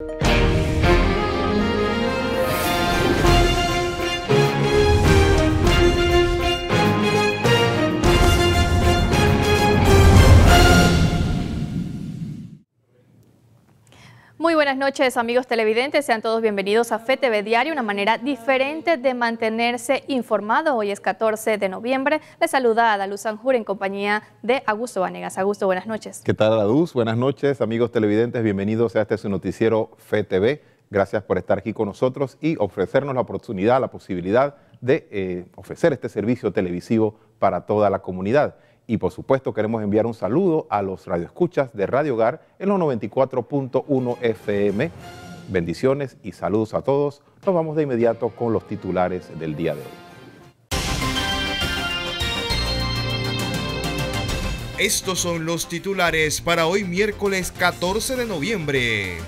you buenas noches amigos televidentes, sean todos bienvenidos a FETV Diario, una manera diferente de mantenerse informado. Hoy es 14 de noviembre, les saluda Adaluz Sanjur en compañía de Augusto Vanegas. Augusto, buenas noches. ¿Qué tal Adaluz? Buenas noches amigos televidentes, bienvenidos a este su noticiero FETV. Gracias por estar aquí con nosotros y ofrecernos la oportunidad, la posibilidad de eh, ofrecer este servicio televisivo para toda la comunidad. Y por supuesto queremos enviar un saludo a los radioescuchas de Radio Hogar en los 94.1 FM. Bendiciones y saludos a todos. Nos vamos de inmediato con los titulares del día de hoy. Estos son los titulares para hoy miércoles 14 de noviembre.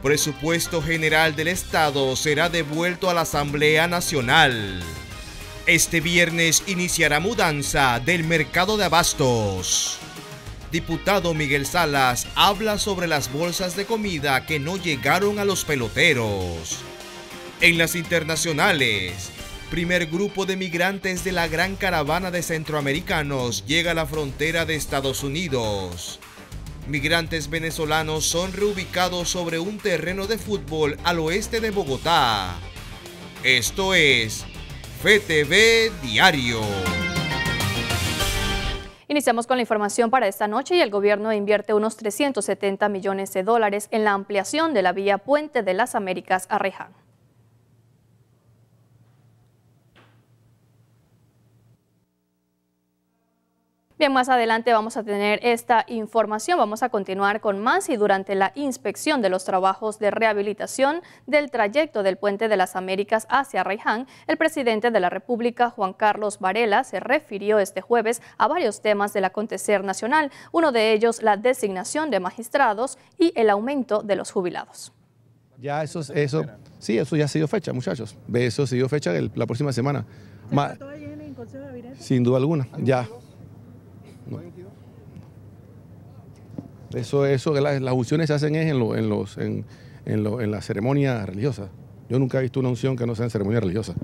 Presupuesto General del Estado será devuelto a la Asamblea Nacional. Este viernes iniciará mudanza del mercado de abastos. Diputado Miguel Salas habla sobre las bolsas de comida que no llegaron a los peloteros. En las internacionales, primer grupo de migrantes de la gran caravana de centroamericanos llega a la frontera de Estados Unidos. Migrantes venezolanos son reubicados sobre un terreno de fútbol al oeste de Bogotá. Esto es FTV Diario. Iniciamos con la información para esta noche y el gobierno invierte unos 370 millones de dólares en la ampliación de la vía Puente de las Américas a Reján. Bien, más adelante vamos a tener esta información. Vamos a continuar con más y durante la inspección de los trabajos de rehabilitación del trayecto del Puente de las Américas hacia Raiján, el presidente de la República, Juan Carlos Varela, se refirió este jueves a varios temas del acontecer nacional, uno de ellos la designación de magistrados y el aumento de los jubilados. Ya eso, eso, sí, eso ya se dio fecha, muchachos. Eso se dio fecha la próxima semana. Ma, sin duda alguna, ya. No. Eso, eso, las, las unciones se hacen es en, lo, en, los, en, en, lo, en la ceremonia religiosa. Yo nunca he visto una unción que no sea en ceremonia religiosa.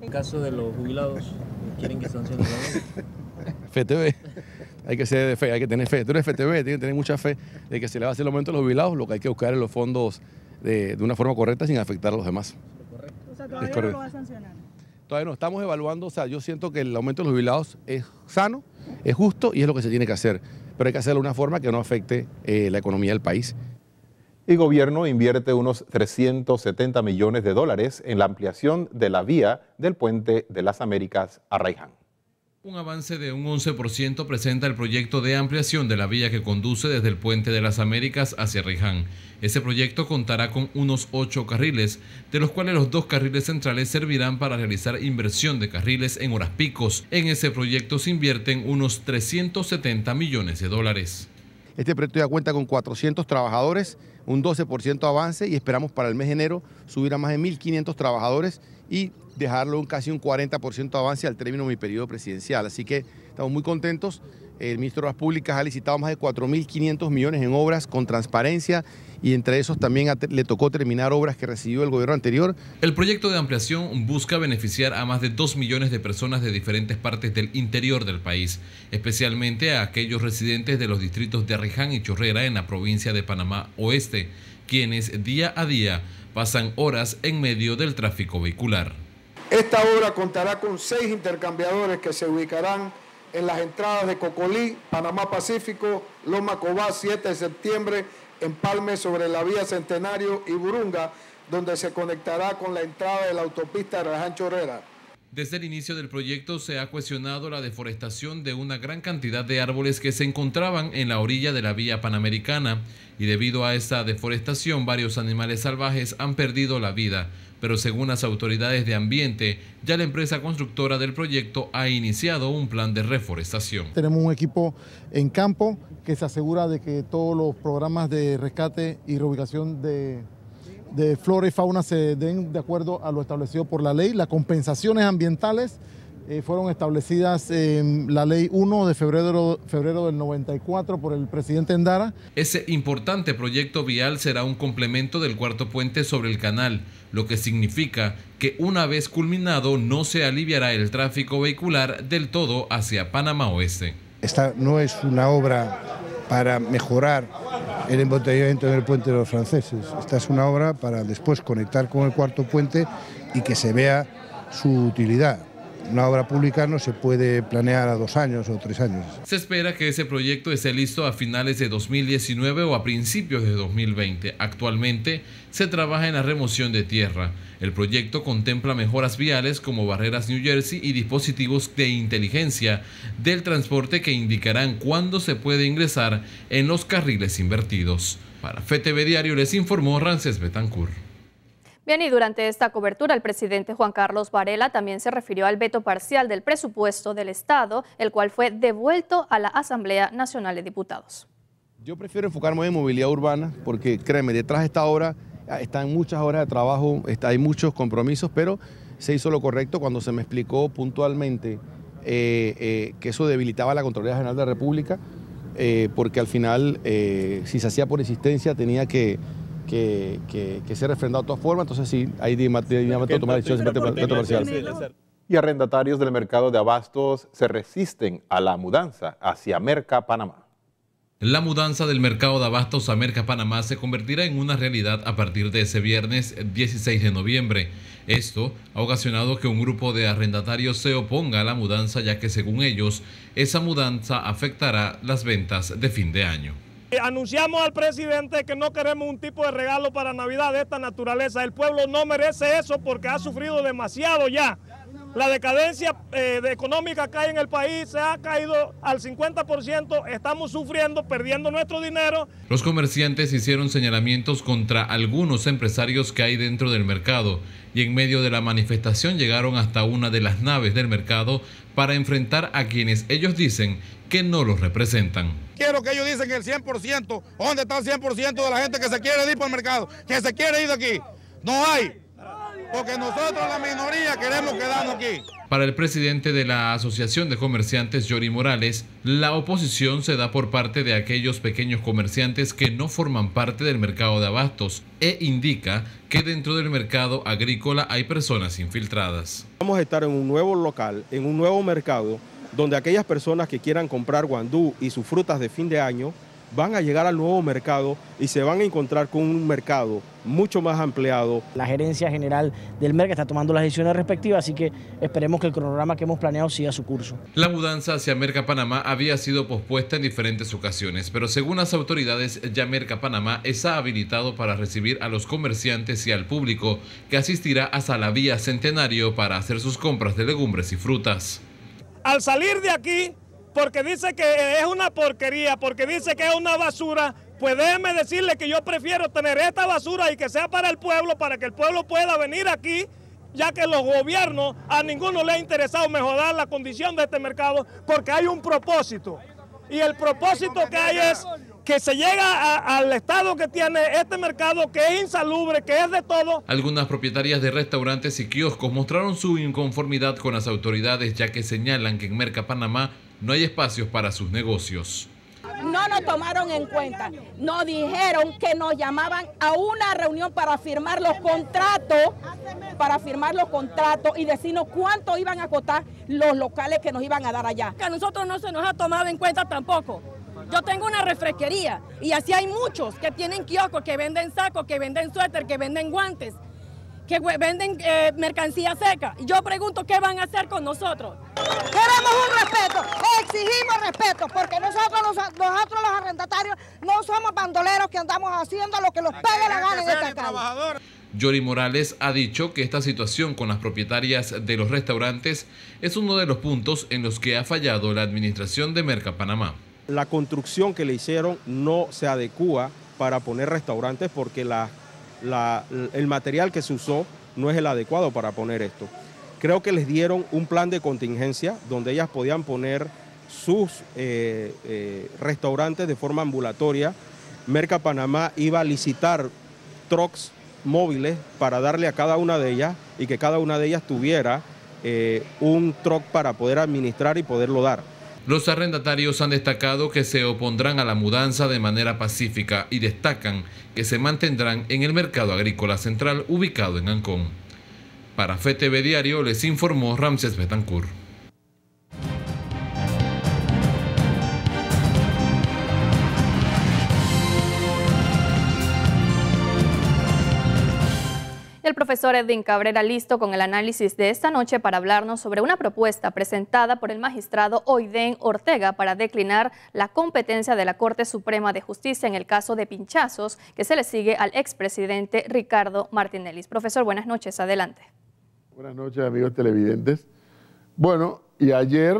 En caso de los jubilados, ¿quieren que sancione FTV. Hay que ser de fe, hay que tener fe. Tú eres FTV, tienes que tener mucha fe de que se le va a hacer el aumento a los jubilados, lo que hay que buscar es los fondos de, de una forma correcta sin afectar a los demás. O sea, todavía no lo va a sancionar. Todavía no, estamos evaluando, o sea, yo siento que el aumento de los jubilados es sano, es justo y es lo que se tiene que hacer, pero hay que hacerlo de una forma que no afecte eh, la economía del país. El gobierno invierte unos 370 millones de dólares en la ampliación de la vía del puente de las Américas a Raiján. Un avance de un 11% presenta el proyecto de ampliación de la vía que conduce desde el Puente de las Américas hacia Riján. Ese proyecto contará con unos 8 carriles, de los cuales los dos carriles centrales servirán para realizar inversión de carriles en horas picos. En ese proyecto se invierten unos 370 millones de dólares. Este proyecto ya cuenta con 400 trabajadores, un 12% avance y esperamos para el mes de enero subir a más de 1.500 trabajadores y dejarlo un casi un 40% avance al término de mi periodo presidencial. Así que estamos muy contentos. El ministro de Obras Públicas ha licitado más de 4.500 millones en obras con transparencia y entre esos también le tocó terminar obras que recibió el gobierno anterior. El proyecto de ampliación busca beneficiar a más de 2 millones de personas de diferentes partes del interior del país, especialmente a aquellos residentes de los distritos de Arriján y Chorrera en la provincia de Panamá Oeste, quienes día a día pasan horas en medio del tráfico vehicular. Esta obra contará con seis intercambiadores que se ubicarán en las entradas de Cocolí, Panamá Pacífico, Loma Cobá, 7 de septiembre, Empalme sobre la vía Centenario y Burunga, donde se conectará con la entrada de la autopista Raján Chorrera. Desde el inicio del proyecto se ha cuestionado la deforestación de una gran cantidad de árboles que se encontraban en la orilla de la vía panamericana y debido a esta deforestación varios animales salvajes han perdido la vida, pero según las autoridades de ambiente, ya la empresa constructora del proyecto ha iniciado un plan de reforestación. Tenemos un equipo en campo que se asegura de que todos los programas de rescate y reubicación de, de flora y fauna se den de acuerdo a lo establecido por la ley, las compensaciones ambientales eh, fueron establecidas en la ley 1 de febrero, febrero del 94 por el presidente Endara. Ese importante proyecto vial será un complemento del cuarto puente sobre el canal, lo que significa que una vez culminado no se aliviará el tráfico vehicular del todo hacia Panamá Oeste. Esta no es una obra para mejorar el embotellamiento en el puente de los franceses. Esta es una obra para después conectar con el cuarto puente y que se vea su utilidad. Una obra pública no se puede planear a dos años o tres años. Se espera que ese proyecto esté listo a finales de 2019 o a principios de 2020. Actualmente se trabaja en la remoción de tierra. El proyecto contempla mejoras viales como barreras New Jersey y dispositivos de inteligencia del transporte que indicarán cuándo se puede ingresar en los carriles invertidos. Para FTV Diario les informó Rances Betancourt. Bien, y durante esta cobertura el presidente Juan Carlos Varela también se refirió al veto parcial del presupuesto del Estado, el cual fue devuelto a la Asamblea Nacional de Diputados. Yo prefiero enfocarme en movilidad urbana porque créeme, detrás de esta obra están muchas horas de trabajo, está, hay muchos compromisos, pero se hizo lo correcto cuando se me explicó puntualmente eh, eh, que eso debilitaba la Contraloría General de la República, eh, porque al final, si se hacía por existencia, tenía que que, que, que sea refrendado de todas formas, entonces sí, hay dinámicamente tomar decisiones de. Y arrendatarios del mercado de abastos se resisten a la mudanza hacia Merca Panamá. La mudanza del mercado de abastos a Merca Panamá se convertirá en una realidad a partir de ese viernes 16 de noviembre. Esto ha ocasionado que un grupo de arrendatarios se oponga a la mudanza ya que según ellos, esa mudanza afectará las ventas de fin de año. Anunciamos al presidente que no queremos un tipo de regalo para Navidad de esta naturaleza. El pueblo no merece eso porque ha sufrido demasiado ya. La decadencia eh, económica que hay en el país se ha caído al 50%, estamos sufriendo, perdiendo nuestro dinero. Los comerciantes hicieron señalamientos contra algunos empresarios que hay dentro del mercado y en medio de la manifestación llegaron hasta una de las naves del mercado para enfrentar a quienes ellos dicen que no los representan. Quiero que ellos dicen que el 100%, ¿dónde está el 100% de la gente que se quiere ir por el mercado, que se quiere ir de aquí? No hay, porque nosotros la minoría queremos quedarnos aquí. Para el presidente de la Asociación de Comerciantes, Yori Morales, la oposición se da por parte de aquellos pequeños comerciantes que no forman parte del mercado de abastos e indica que dentro del mercado agrícola hay personas infiltradas. Vamos a estar en un nuevo local, en un nuevo mercado donde aquellas personas que quieran comprar guandú y sus frutas de fin de año van a llegar al nuevo mercado y se van a encontrar con un mercado mucho más ampliado. La gerencia general del MERC está tomando las decisiones respectivas, así que esperemos que el cronograma que hemos planeado siga su curso. La mudanza hacia Merca Panamá había sido pospuesta en diferentes ocasiones, pero según las autoridades, ya Merca Panamá está habilitado para recibir a los comerciantes y al público que asistirá hasta la vía Centenario para hacer sus compras de legumbres y frutas al salir de aquí, porque dice que es una porquería, porque dice que es una basura, pues déjeme decirle que yo prefiero tener esta basura y que sea para el pueblo, para que el pueblo pueda venir aquí, ya que los gobiernos a ninguno le ha interesado mejorar la condición de este mercado, porque hay un propósito. Y el propósito que hay es que se llega al estado que tiene este mercado, que es insalubre, que es de todo. Algunas propietarias de restaurantes y kioscos mostraron su inconformidad con las autoridades, ya que señalan que en Merca Panamá no hay espacios para sus negocios. No nos tomaron en cuenta, nos dijeron que nos llamaban a una reunión para firmar los contratos, para firmar los contratos y decirnos cuánto iban a costar los locales que nos iban a dar allá. Que a nosotros no se nos ha tomado en cuenta tampoco. Yo tengo una refresquería y así hay muchos que tienen kioscos, que venden sacos, que venden suéter, que venden guantes, que venden eh, mercancía seca. Y yo pregunto qué van a hacer con nosotros. Queremos un respeto, exigimos respeto, porque nosotros, nosotros los arrendatarios no somos bandoleros que andamos haciendo lo que los pegue la gana en esta calle. Yori Morales ha dicho que esta situación con las propietarias de los restaurantes es uno de los puntos en los que ha fallado la administración de Merca Panamá la construcción que le hicieron no se adecua para poner restaurantes porque el material que se usó no es el adecuado para poner esto. Creo que les dieron un plan de contingencia donde ellas podían poner sus eh, eh, restaurantes de forma ambulatoria. Merca Panamá iba a licitar trucks móviles para darle a cada una de ellas y que cada una de ellas tuviera eh, un troc para poder administrar y poderlo dar. Los arrendatarios han destacado que se opondrán a la mudanza de manera pacífica y destacan que se mantendrán en el mercado agrícola central ubicado en Ancón. Para FTV Diario les informó Ramses Betancourt. El profesor Edwin Cabrera listo con el análisis de esta noche para hablarnos sobre una propuesta presentada por el magistrado Oiden Ortega para declinar la competencia de la Corte Suprema de Justicia en el caso de pinchazos que se le sigue al expresidente Ricardo Martinelli. Profesor, buenas noches, adelante. Buenas noches, amigos televidentes. Bueno, y ayer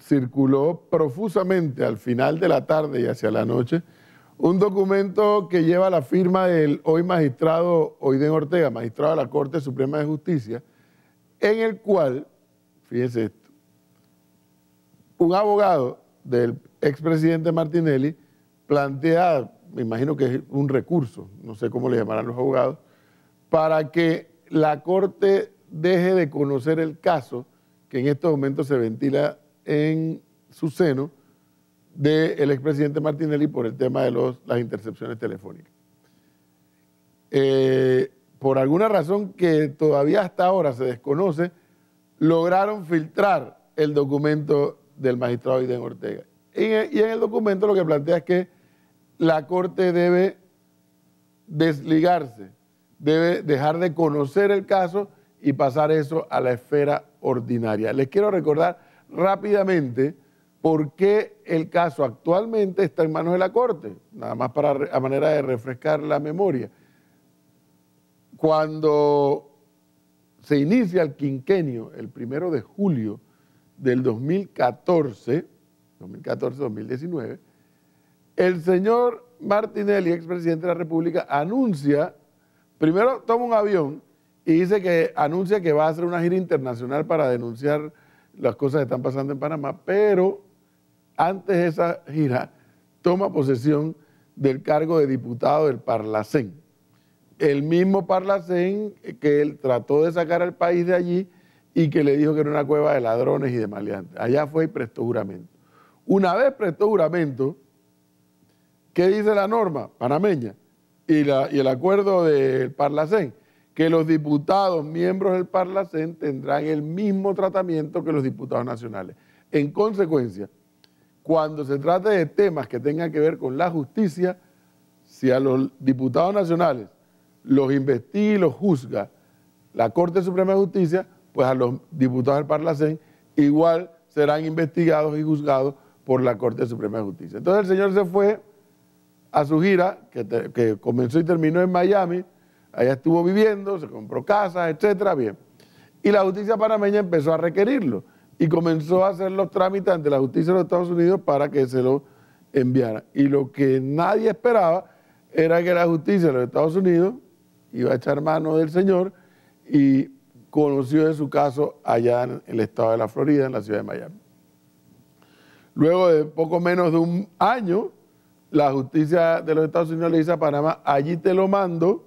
circuló profusamente al final de la tarde y hacia la noche un documento que lleva la firma del hoy magistrado Oiden Ortega, magistrado de la Corte Suprema de Justicia, en el cual, fíjense esto, un abogado del expresidente Martinelli plantea, me imagino que es un recurso, no sé cómo le llamarán los abogados, para que la Corte deje de conocer el caso que en estos momentos se ventila en su seno del expresidente Martinelli por el tema de las intercepciones telefónicas. Eh, por alguna razón que todavía hasta ahora se desconoce, lograron filtrar el documento del magistrado Iden Ortega. Y, y en el documento lo que plantea es que la Corte debe desligarse, debe dejar de conocer el caso y pasar eso a la esfera ordinaria. Les quiero recordar rápidamente por qué el caso actualmente está en manos de la Corte, nada más para a manera de refrescar la memoria. Cuando se inicia el quinquenio, el primero de julio del 2014, 2014-2019, el señor Martinelli, expresidente de la República, anuncia, primero toma un avión y dice que anuncia que va a hacer una gira internacional para denunciar las cosas que están pasando en Panamá, pero antes de esa gira, toma posesión del cargo de diputado del Parlacén. El mismo Parlacén que él trató de sacar al país de allí y que le dijo que era una cueva de ladrones y de maleantes. Allá fue y prestó juramento. Una vez prestó juramento, ¿qué dice la norma panameña y, y el acuerdo del Parlacén? Que los diputados miembros del Parlacén tendrán el mismo tratamiento que los diputados nacionales. En consecuencia, cuando se trate de temas que tengan que ver con la justicia, si a los diputados nacionales los investiga y los juzga la Corte Suprema de Justicia, pues a los diputados del Parlacén igual serán investigados y juzgados por la Corte Suprema de Justicia. Entonces el señor se fue a su gira, que, que comenzó y terminó en Miami, allá estuvo viviendo, se compró casas, etcétera, bien. Y la justicia panameña empezó a requerirlo y comenzó a hacer los trámites ante la justicia de los Estados Unidos para que se lo enviara. Y lo que nadie esperaba era que la justicia de los Estados Unidos iba a echar mano del señor y conoció de su caso allá en el estado de la Florida, en la ciudad de Miami. Luego de poco menos de un año, la justicia de los Estados Unidos le dice a Panamá, allí te lo mando,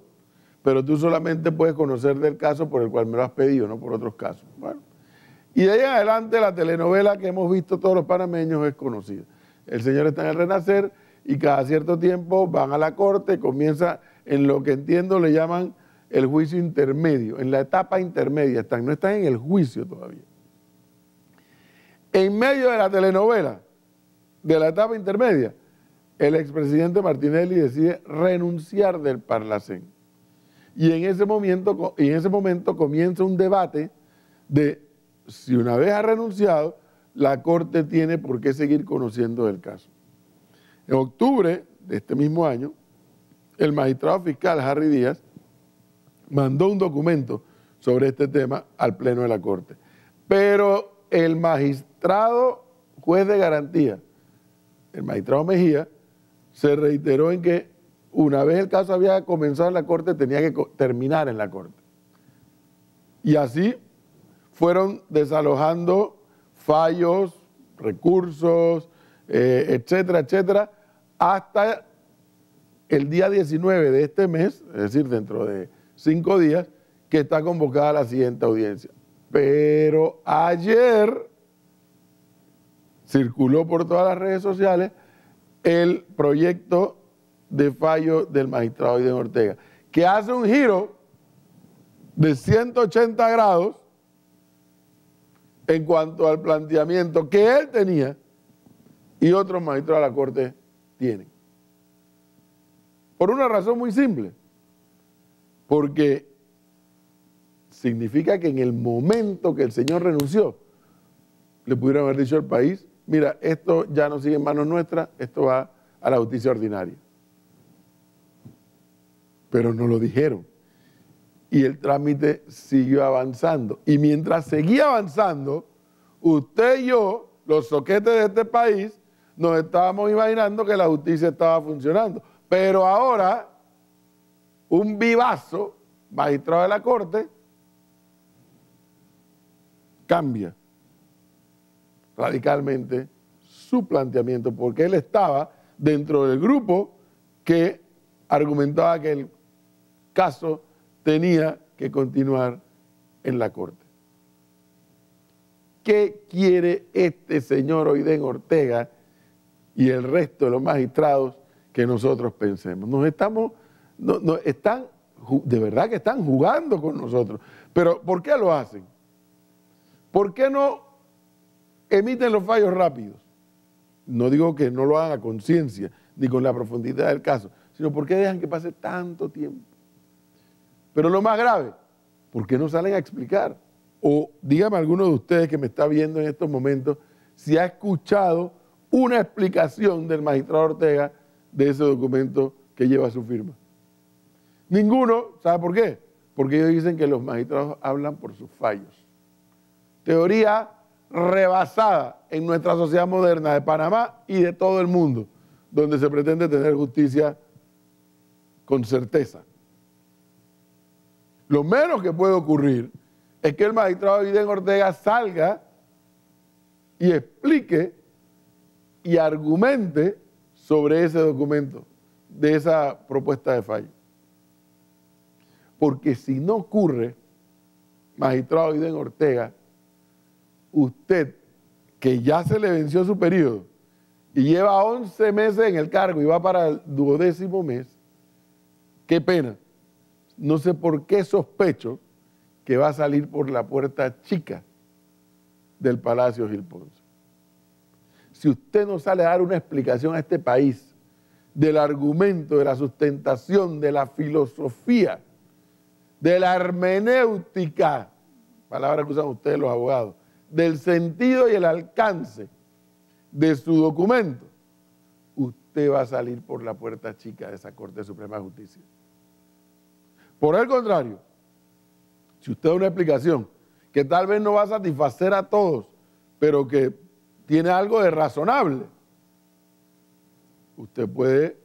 pero tú solamente puedes conocer del caso por el cual me lo has pedido, no por otros casos. Bueno, y de ahí en adelante la telenovela que hemos visto todos los panameños es conocida. El señor está en el renacer y cada cierto tiempo van a la corte, comienza en lo que entiendo le llaman el juicio intermedio, en la etapa intermedia están, no están en el juicio todavía. En medio de la telenovela, de la etapa intermedia, el expresidente Martinelli decide renunciar del Parlacén. Y en ese momento, y en ese momento comienza un debate de si una vez ha renunciado, la Corte tiene por qué seguir conociendo el caso. En octubre de este mismo año, el magistrado fiscal Harry Díaz mandó un documento sobre este tema al Pleno de la Corte. Pero el magistrado juez de garantía, el magistrado Mejía, se reiteró en que una vez el caso había comenzado en la Corte, tenía que terminar en la Corte. Y así fueron desalojando fallos, recursos, eh, etcétera, etcétera, hasta el día 19 de este mes, es decir, dentro de cinco días, que está convocada la siguiente audiencia. Pero ayer circuló por todas las redes sociales el proyecto de fallo del magistrado Iden Ortega, que hace un giro de 180 grados en cuanto al planteamiento que él tenía y otros magistrados de la Corte tienen. Por una razón muy simple, porque significa que en el momento que el señor renunció, le pudieron haber dicho al país, mira, esto ya no sigue en manos nuestras, esto va a la justicia ordinaria. Pero no lo dijeron. Y el trámite siguió avanzando. Y mientras seguía avanzando, usted y yo, los soquetes de este país, nos estábamos imaginando que la justicia estaba funcionando. Pero ahora, un vivazo, magistrado de la Corte, cambia radicalmente su planteamiento, porque él estaba dentro del grupo que argumentaba que el caso tenía que continuar en la Corte. ¿Qué quiere este señor Oiden Ortega y el resto de los magistrados que nosotros pensemos? Nos estamos, están, de verdad que están jugando con nosotros. Pero ¿por qué lo hacen? ¿Por qué no emiten los fallos rápidos? No digo que no lo hagan a conciencia, ni con la profundidad del caso, sino porque dejan que pase tanto tiempo. Pero lo más grave, ¿por qué no salen a explicar? O dígame alguno de ustedes que me está viendo en estos momentos si ha escuchado una explicación del magistrado Ortega de ese documento que lleva su firma. Ninguno, ¿sabe por qué? Porque ellos dicen que los magistrados hablan por sus fallos. Teoría rebasada en nuestra sociedad moderna de Panamá y de todo el mundo, donde se pretende tener justicia con certeza. Lo menos que puede ocurrir es que el magistrado Vidén Ortega salga y explique y argumente sobre ese documento, de esa propuesta de fallo. Porque si no ocurre, magistrado Vidén Ortega, usted que ya se le venció su periodo y lleva 11 meses en el cargo y va para el duodécimo mes, qué pena. No sé por qué sospecho que va a salir por la puerta chica del Palacio Gil Ponce. Si usted no sale a dar una explicación a este país del argumento, de la sustentación, de la filosofía, de la hermenéutica, palabra que usan ustedes los abogados, del sentido y el alcance de su documento, usted va a salir por la puerta chica de esa Corte Suprema de Justicia. Por el contrario, si usted da una explicación que tal vez no va a satisfacer a todos, pero que tiene algo de razonable, usted puede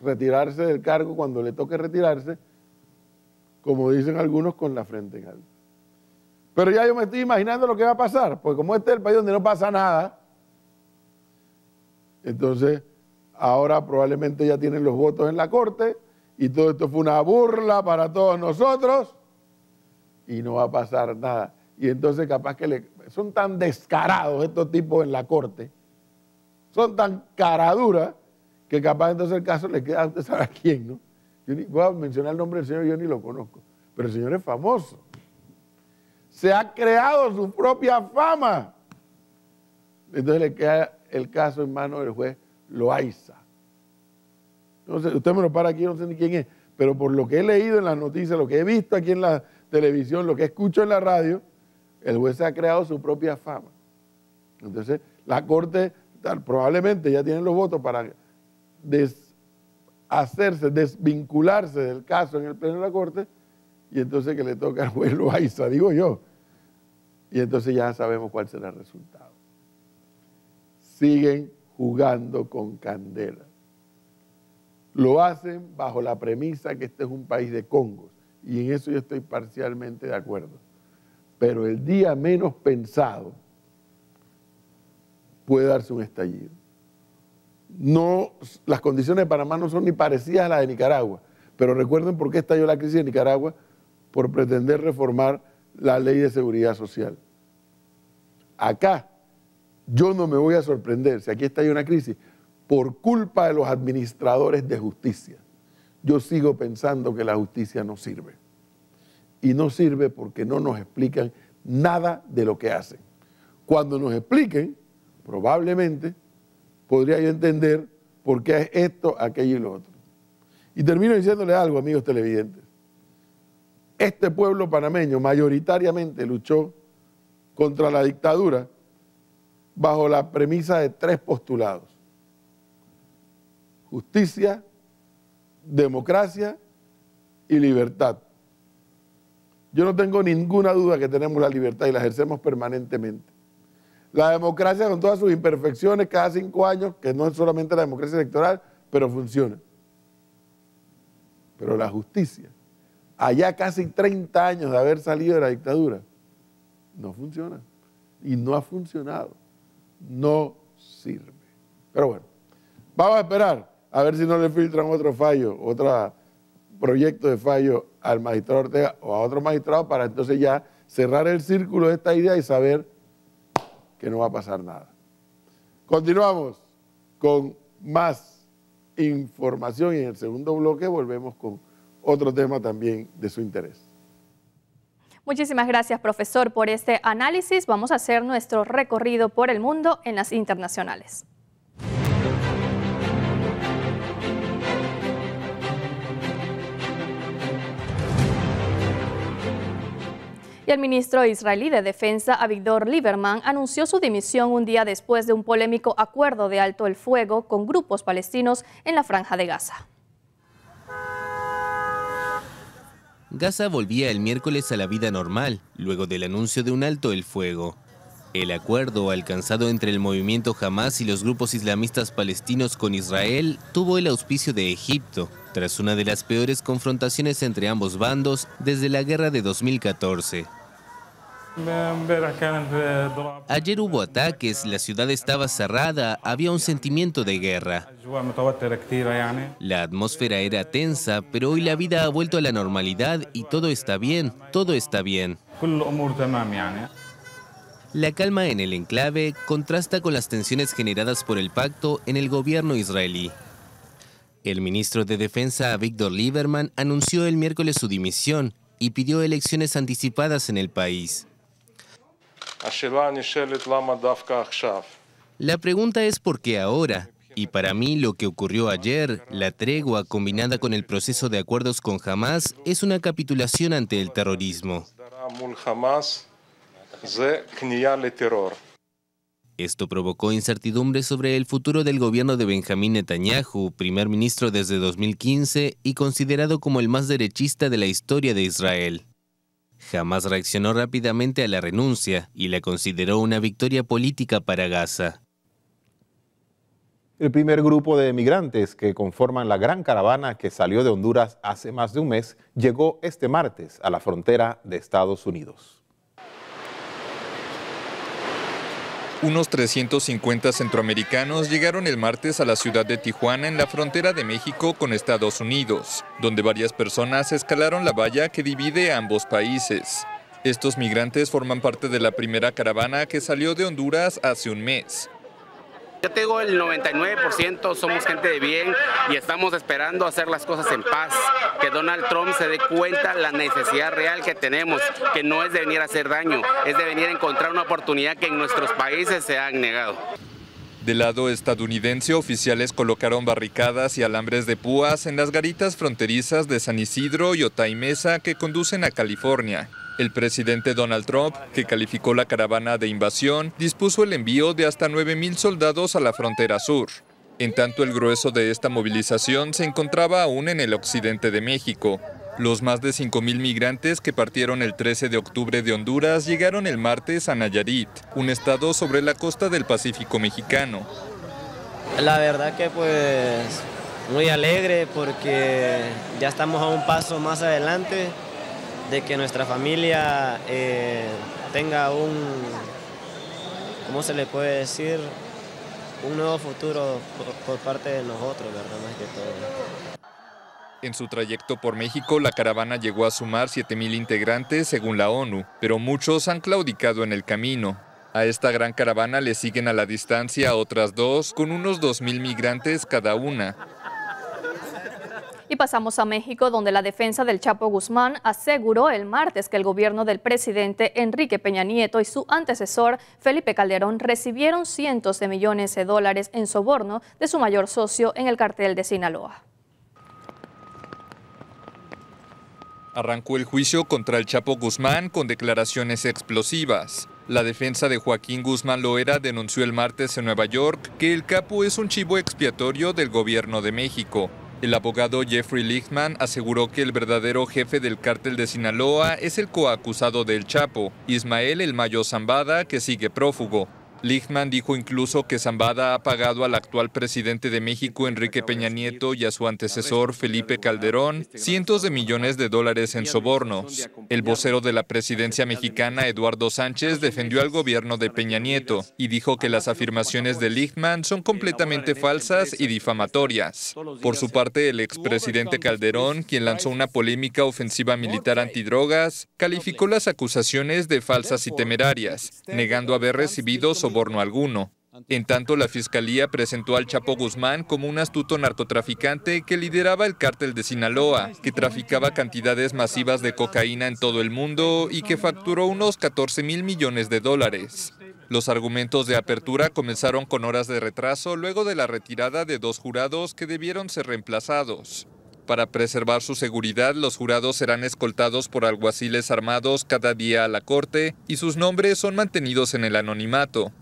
retirarse del cargo cuando le toque retirarse, como dicen algunos, con la frente en alto. Pero ya yo me estoy imaginando lo que va a pasar, porque como este es el país donde no pasa nada, entonces ahora probablemente ya tienen los votos en la corte y todo esto fue una burla para todos nosotros y no va a pasar nada. Y entonces capaz que le, son tan descarados estos tipos en la corte, son tan caraduras que capaz entonces el caso le queda a usted sabe a quién, ¿no? Yo voy a mencionar el nombre del señor, yo ni lo conozco, pero el señor es famoso se ha creado su propia fama. Entonces le queda el caso en manos del juez Loaiza. Entonces, usted me lo para aquí, no sé ni quién es, pero por lo que he leído en las noticias, lo que he visto aquí en la televisión, lo que escucho en la radio, el juez ha creado su propia fama. Entonces, la Corte probablemente ya tiene los votos para deshacerse, desvincularse del caso en el Pleno de la Corte y entonces que le toca al juez Loaiza, digo yo. Y entonces ya sabemos cuál será el resultado. Siguen jugando con candela. Lo hacen bajo la premisa que este es un país de congos. Y en eso yo estoy parcialmente de acuerdo. Pero el día menos pensado puede darse un estallido. No, las condiciones de Panamá no son ni parecidas a las de Nicaragua. Pero recuerden por qué estalló la crisis de Nicaragua por pretender reformar la ley de seguridad social. Acá yo no me voy a sorprender si aquí está una crisis por culpa de los administradores de justicia. Yo sigo pensando que la justicia no sirve. Y no sirve porque no nos explican nada de lo que hacen. Cuando nos expliquen, probablemente podría yo entender por qué es esto, aquello y lo otro. Y termino diciéndole algo, amigos televidentes. Este pueblo panameño mayoritariamente luchó contra la dictadura bajo la premisa de tres postulados. Justicia, democracia y libertad. Yo no tengo ninguna duda que tenemos la libertad y la ejercemos permanentemente. La democracia con todas sus imperfecciones cada cinco años, que no es solamente la democracia electoral, pero funciona. Pero la justicia, allá casi 30 años de haber salido de la dictadura, no funciona. Y no ha funcionado. No sirve. Pero bueno, vamos a esperar a ver si no le filtran otro fallo, otro proyecto de fallo al magistrado Ortega o a otro magistrado para entonces ya cerrar el círculo de esta idea y saber que no va a pasar nada. Continuamos con más información y en el segundo bloque volvemos con otro tema también de su interés. Muchísimas gracias, profesor, por este análisis. Vamos a hacer nuestro recorrido por el mundo en las internacionales. Y el ministro israelí de Defensa, Avigdor Lieberman, anunció su dimisión un día después de un polémico acuerdo de alto el fuego con grupos palestinos en la franja de Gaza. Gaza volvía el miércoles a la vida normal, luego del anuncio de un alto el fuego. El acuerdo alcanzado entre el movimiento Hamas y los grupos islamistas palestinos con Israel tuvo el auspicio de Egipto, tras una de las peores confrontaciones entre ambos bandos desde la guerra de 2014. Ayer hubo ataques, la ciudad estaba cerrada, había un sentimiento de guerra. La atmósfera era tensa, pero hoy la vida ha vuelto a la normalidad y todo está bien, todo está bien. La calma en el enclave contrasta con las tensiones generadas por el pacto en el gobierno israelí. El ministro de Defensa, Víctor Lieberman, anunció el miércoles su dimisión y pidió elecciones anticipadas en el país. La pregunta es por qué ahora. Y para mí lo que ocurrió ayer, la tregua combinada con el proceso de acuerdos con Hamas, es una capitulación ante el terrorismo. Esto provocó incertidumbre sobre el futuro del gobierno de Benjamín Netanyahu, primer ministro desde 2015 y considerado como el más derechista de la historia de Israel. Jamás reaccionó rápidamente a la renuncia y la consideró una victoria política para Gaza. El primer grupo de migrantes que conforman la gran caravana que salió de Honduras hace más de un mes llegó este martes a la frontera de Estados Unidos. Unos 350 centroamericanos llegaron el martes a la ciudad de Tijuana en la frontera de México con Estados Unidos, donde varias personas escalaron la valla que divide ambos países. Estos migrantes forman parte de la primera caravana que salió de Honduras hace un mes. Yo tengo el 99%, somos gente de bien y estamos esperando hacer las cosas en paz, que Donald Trump se dé cuenta la necesidad real que tenemos, que no es de venir a hacer daño, es de venir a encontrar una oportunidad que en nuestros países se han negado. Del lado estadounidense, oficiales colocaron barricadas y alambres de púas en las garitas fronterizas de San Isidro y Otay Mesa que conducen a California. El presidente Donald Trump, que calificó la caravana de invasión, dispuso el envío de hasta 9.000 soldados a la frontera sur. En tanto, el grueso de esta movilización se encontraba aún en el occidente de México. Los más de 5.000 migrantes que partieron el 13 de octubre de Honduras llegaron el martes a Nayarit, un estado sobre la costa del Pacífico mexicano. La verdad que pues muy alegre porque ya estamos a un paso más adelante de que nuestra familia eh, tenga un, ¿cómo se le puede decir? Un nuevo futuro por, parte de nosotros, ¿verdad? Más que todo. En su trayecto por México, la caravana llegó a sumar 7.000 integrantes según la ONU, pero muchos han claudicado en el camino. A esta gran caravana le siguen a la distancia otras dos, con unos 2.000 migrantes cada una. Y pasamos a México, donde la defensa del Chapo Guzmán aseguró el martes que el gobierno del presidente Enrique Peña Nieto y su antecesor Felipe Calderón recibieron cientos de millones de dólares en soborno de su mayor socio en el cartel de Sinaloa. Arrancó el juicio contra el Chapo Guzmán con declaraciones explosivas. La defensa de Joaquín Guzmán Loera denunció el martes en Nueva York que el capo es un chivo expiatorio del gobierno de México. El abogado Jeffrey Lichtman aseguró que el verdadero jefe del cártel de Sinaloa es el coacusado del Chapo, Ismael El Mayo Zambada, que sigue prófugo. Lichtman dijo incluso que Zambada ha pagado al actual presidente de México, Enrique Peña Nieto, y a su antecesor, Felipe Calderón, cientos de millones de dólares en sobornos. El vocero de la presidencia mexicana, Eduardo Sánchez, defendió al gobierno de Peña Nieto y dijo que las afirmaciones de Lichtman son completamente falsas y difamatorias. Por su parte, el expresidente Calderón, quien lanzó una polémica ofensiva militar antidrogas, calificó las acusaciones de falsas y temerarias, negando haber recibido sobornos soborno alguno. En tanto, la fiscalía presentó al Chapo Guzmán como un astuto narcotraficante que lideraba el cártel de Sinaloa, que traficaba cantidades masivas de cocaína en todo el mundo y que facturó unos 14 mil millones de dólares. Los argumentos de apertura comenzaron con horas de retraso luego de la retirada de dos jurados que debieron ser reemplazados. Para preservar su seguridad, los jurados serán escoltados por alguaciles armados cada día a la corte y sus nombres son mantenidos en el anonimato.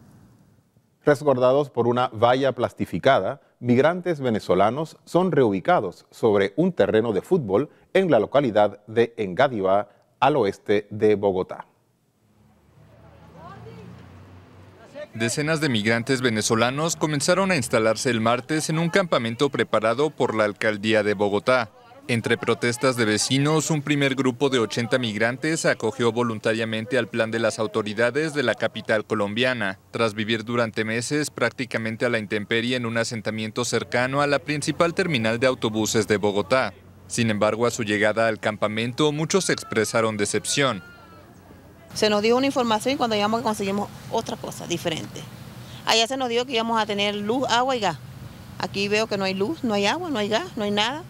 Resguardados por una valla plastificada, migrantes venezolanos son reubicados sobre un terreno de fútbol en la localidad de Engadivá, al oeste de Bogotá. Decenas de migrantes venezolanos comenzaron a instalarse el martes en un campamento preparado por la alcaldía de Bogotá. Entre protestas de vecinos, un primer grupo de 80 migrantes acogió voluntariamente al plan de las autoridades de la capital colombiana, tras vivir durante meses prácticamente a la intemperie en un asentamiento cercano a la principal terminal de autobuses de Bogotá. Sin embargo, a su llegada al campamento, muchos expresaron decepción. Se nos dio una información y cuando llegamos conseguimos otra cosa diferente. Allá se nos dijo que íbamos a tener luz, agua y gas. Aquí veo que no hay luz, no hay agua, no hay gas, no hay nada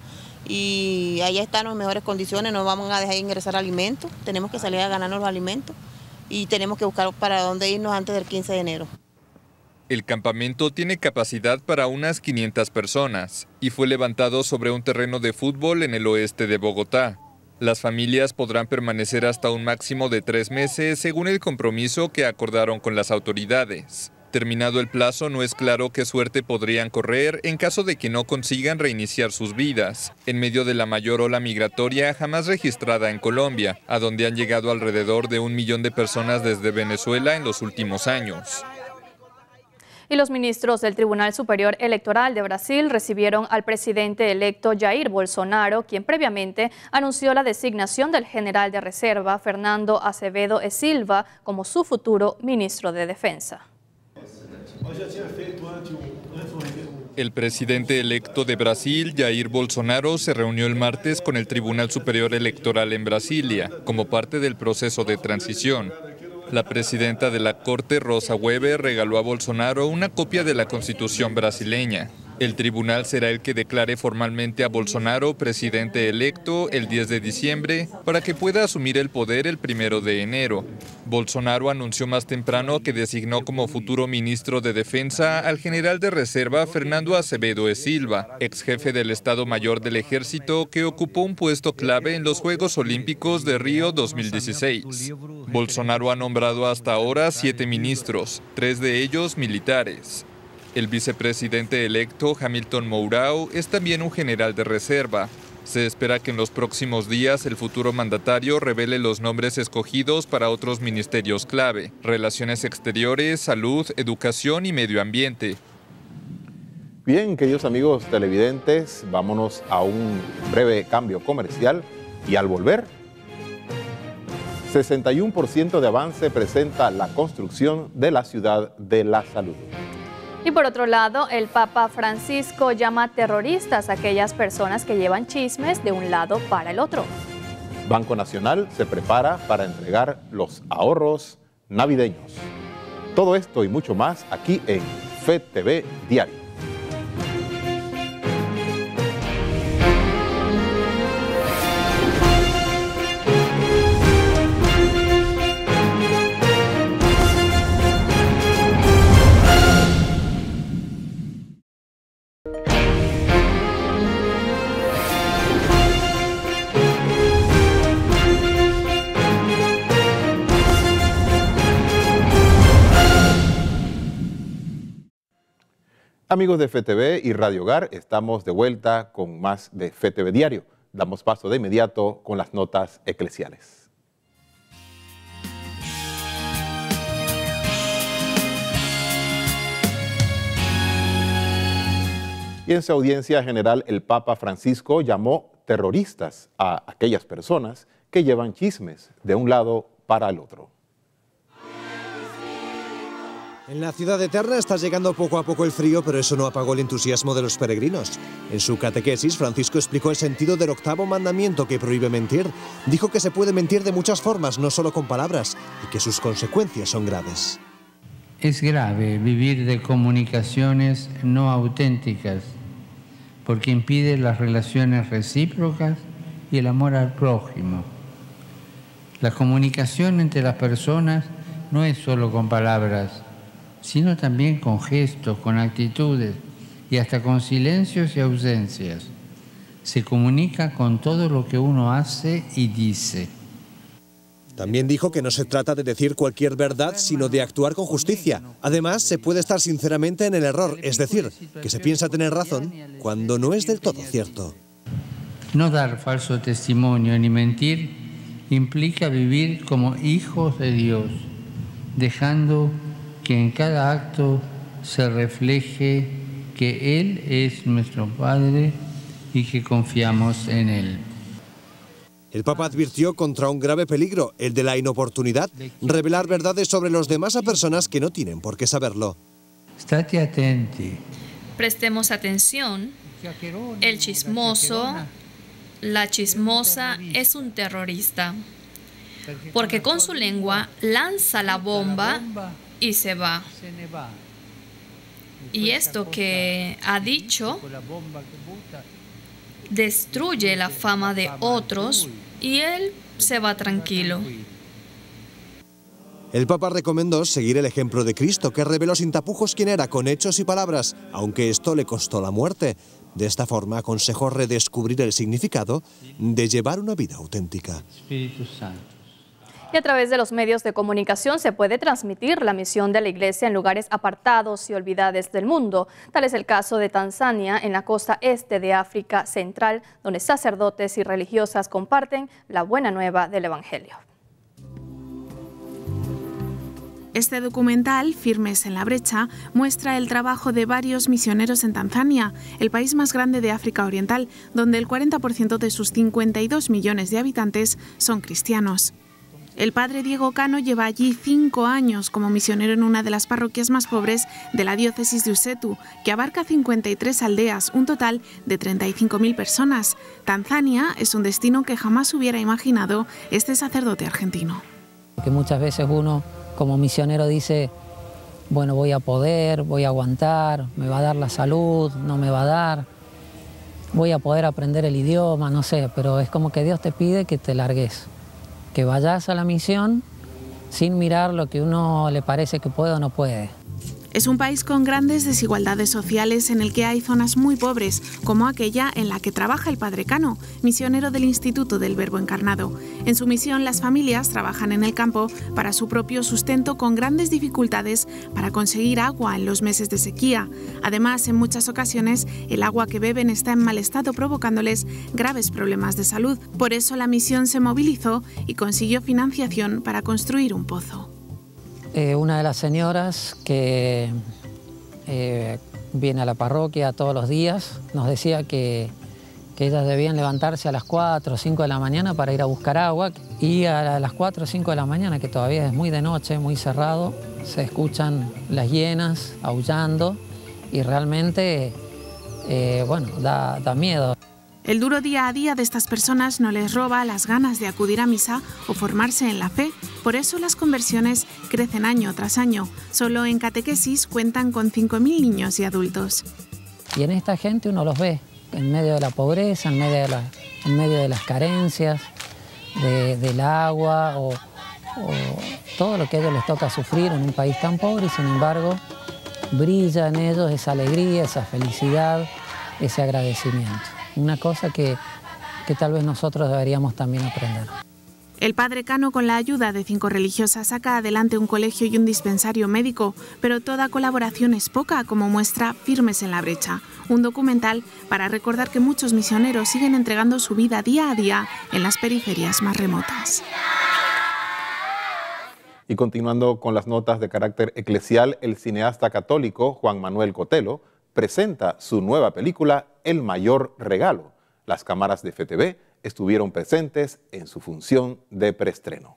y allá están en mejores condiciones, no vamos a dejar ingresar alimentos, tenemos que salir a ganarnos los alimentos y tenemos que buscar para dónde irnos antes del 15 de enero. El campamento tiene capacidad para unas 500 personas y fue levantado sobre un terreno de fútbol en el oeste de Bogotá. Las familias podrán permanecer hasta un máximo de tres meses según el compromiso que acordaron con las autoridades. Terminado el plazo, no es claro qué suerte podrían correr en caso de que no consigan reiniciar sus vidas, en medio de la mayor ola migratoria jamás registrada en Colombia, a donde han llegado alrededor de un millón de personas desde Venezuela en los últimos años. Y los ministros del Tribunal Superior Electoral de Brasil recibieron al presidente electo Jair Bolsonaro, quien previamente anunció la designación del general de reserva Fernando Acevedo e Silva como su futuro ministro de Defensa. El presidente electo de Brasil, Jair Bolsonaro, se reunió el martes con el Tribunal Superior Electoral en Brasilia como parte del proceso de transición. La presidenta de la Corte, Rosa Weber, regaló a Bolsonaro una copia de la Constitución brasileña. El tribunal será el que declare formalmente a Bolsonaro presidente electo el 10 de diciembre para que pueda asumir el poder el 1 de enero. Bolsonaro anunció más temprano que designó como futuro ministro de Defensa al general de reserva Fernando Acevedo e Silva, ex jefe del Estado Mayor del Ejército que ocupó un puesto clave en los Juegos Olímpicos de Río 2016. Bolsonaro ha nombrado hasta ahora siete ministros, tres de ellos militares. El vicepresidente electo Hamilton Mourao es también un general de reserva. Se espera que en los próximos días el futuro mandatario revele los nombres escogidos para otros ministerios clave, relaciones exteriores, salud, educación y medio ambiente. Bien, queridos amigos televidentes, vámonos a un breve cambio comercial y al volver, 61% de avance presenta la construcción de la ciudad de la salud. Y por otro lado, el Papa Francisco llama terroristas a aquellas personas que llevan chismes de un lado para el otro. Banco Nacional se prepara para entregar los ahorros navideños. Todo esto y mucho más aquí en FED Diario. Amigos de FTV y Radio Hogar, estamos de vuelta con más de FTV Diario. Damos paso de inmediato con las notas eclesiales. Y en su audiencia general, el Papa Francisco llamó terroristas a aquellas personas que llevan chismes de un lado para el otro. En la ciudad eterna está llegando poco a poco el frío, pero eso no apagó el entusiasmo de los peregrinos. En su catequesis, Francisco explicó el sentido del octavo mandamiento que prohíbe mentir. Dijo que se puede mentir de muchas formas, no solo con palabras, y que sus consecuencias son graves. Es grave vivir de comunicaciones no auténticas, porque impide las relaciones recíprocas y el amor al prójimo. La comunicación entre las personas no es solo con palabras, sino también con gestos, con actitudes y hasta con silencios y ausencias. Se comunica con todo lo que uno hace y dice. También dijo que no se trata de decir cualquier verdad, sino de actuar con justicia. Además, se puede estar sinceramente en el error, es decir, que se piensa tener razón cuando no es del todo cierto. No dar falso testimonio ni mentir implica vivir como hijos de Dios, dejando que en cada acto se refleje que Él es nuestro Padre y que confiamos en Él. El Papa advirtió contra un grave peligro, el de la inoportunidad, revelar verdades sobre los demás a personas que no tienen por qué saberlo. Atenti. Prestemos atención. El chismoso, la chismosa es un terrorista, porque con su lengua lanza la bomba y se va. Y esto que ha dicho destruye la fama de otros y él se va tranquilo. El Papa recomendó seguir el ejemplo de Cristo, que reveló sin tapujos quién era con hechos y palabras, aunque esto le costó la muerte. De esta forma aconsejó redescubrir el significado de llevar una vida auténtica y a través de los medios de comunicación se puede transmitir la misión de la Iglesia en lugares apartados y olvidados del mundo. Tal es el caso de Tanzania, en la costa este de África Central, donde sacerdotes y religiosas comparten la buena nueva del Evangelio. Este documental, Firmes en la Brecha, muestra el trabajo de varios misioneros en Tanzania, el país más grande de África Oriental, donde el 40% de sus 52 millones de habitantes son cristianos. El padre Diego Cano lleva allí cinco años como misionero en una de las parroquias más pobres de la diócesis de Usetu, que abarca 53 aldeas, un total de 35.000 personas. Tanzania es un destino que jamás hubiera imaginado este sacerdote argentino. Que muchas veces uno como misionero dice, bueno, voy a poder, voy a aguantar, me va a dar la salud, no me va a dar, voy a poder aprender el idioma, no sé, pero es como que Dios te pide que te largues que vayas a la misión sin mirar lo que uno le parece que puede o no puede. Es un país con grandes desigualdades sociales en el que hay zonas muy pobres, como aquella en la que trabaja el padre Cano, misionero del Instituto del Verbo Encarnado. En su misión, las familias trabajan en el campo para su propio sustento con grandes dificultades para conseguir agua en los meses de sequía. Además, en muchas ocasiones, el agua que beben está en mal estado provocándoles graves problemas de salud. Por eso la misión se movilizó y consiguió financiación para construir un pozo. Eh, una de las señoras que eh, viene a la parroquia todos los días nos decía que, ellas debían levantarse a las 4 o 5 de la mañana para ir a buscar agua y a las 4 o 5 de la mañana, que todavía es muy de noche, muy cerrado, se escuchan las hienas aullando y realmente, eh, bueno, da miedo. El duro día a día de estas personas no les roba las ganas de acudir a misa o formarse en la fe. Por eso las conversiones crecen año tras año. Solo en catequesis cuentan con 5.000 niños y adultos. Y en esta gente uno los ve en medio de la pobreza, en medio de, las carencias, de- del agua o, todo lo que ellos les toca sufrir en un país tan pobre y sin embargo brilla en ellos esa alegría, esa felicidad, ese agradecimiento. Una cosa que, que tal vez nosotros deberíamos también aprender. El padre Cano, con la ayuda de cinco religiosas, saca adelante un colegio y un dispensario médico, pero toda colaboración es poca, como muestra Firmes en la Brecha, un documental para recordar que muchos misioneros siguen entregando su vida día a día en las periferias más remotas. Y continuando con las notas de carácter eclesial, el cineasta católico Juan Manuel Cotelo presenta su nueva película El Mayor Regalo. Las cámaras de FTV estuvieron presentes en su función de preestreno.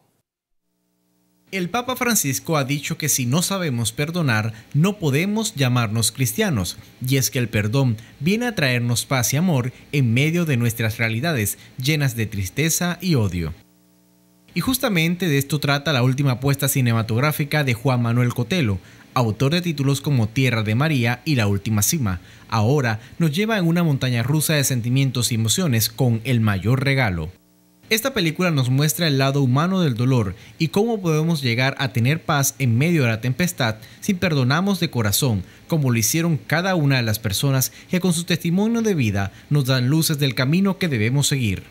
El Papa Francisco ha dicho que si no sabemos perdonar, no podemos llamarnos cristianos, y es que el perdón viene a traernos paz y amor en medio de nuestras realidades llenas de tristeza y odio. Y justamente de esto trata la última apuesta cinematográfica de Juan Manuel Cotelo, autor de títulos como Tierra de María y La Última Cima. Ahora nos lleva en una montaña rusa de sentimientos y emociones con El Mayor Regalo. Esta película nos muestra el lado humano del dolor y cómo podemos llegar a tener paz en medio de la tempestad si perdonamos de corazón, como lo hicieron cada una de las personas que con su testimonio de vida nos dan luces del camino que debemos seguir.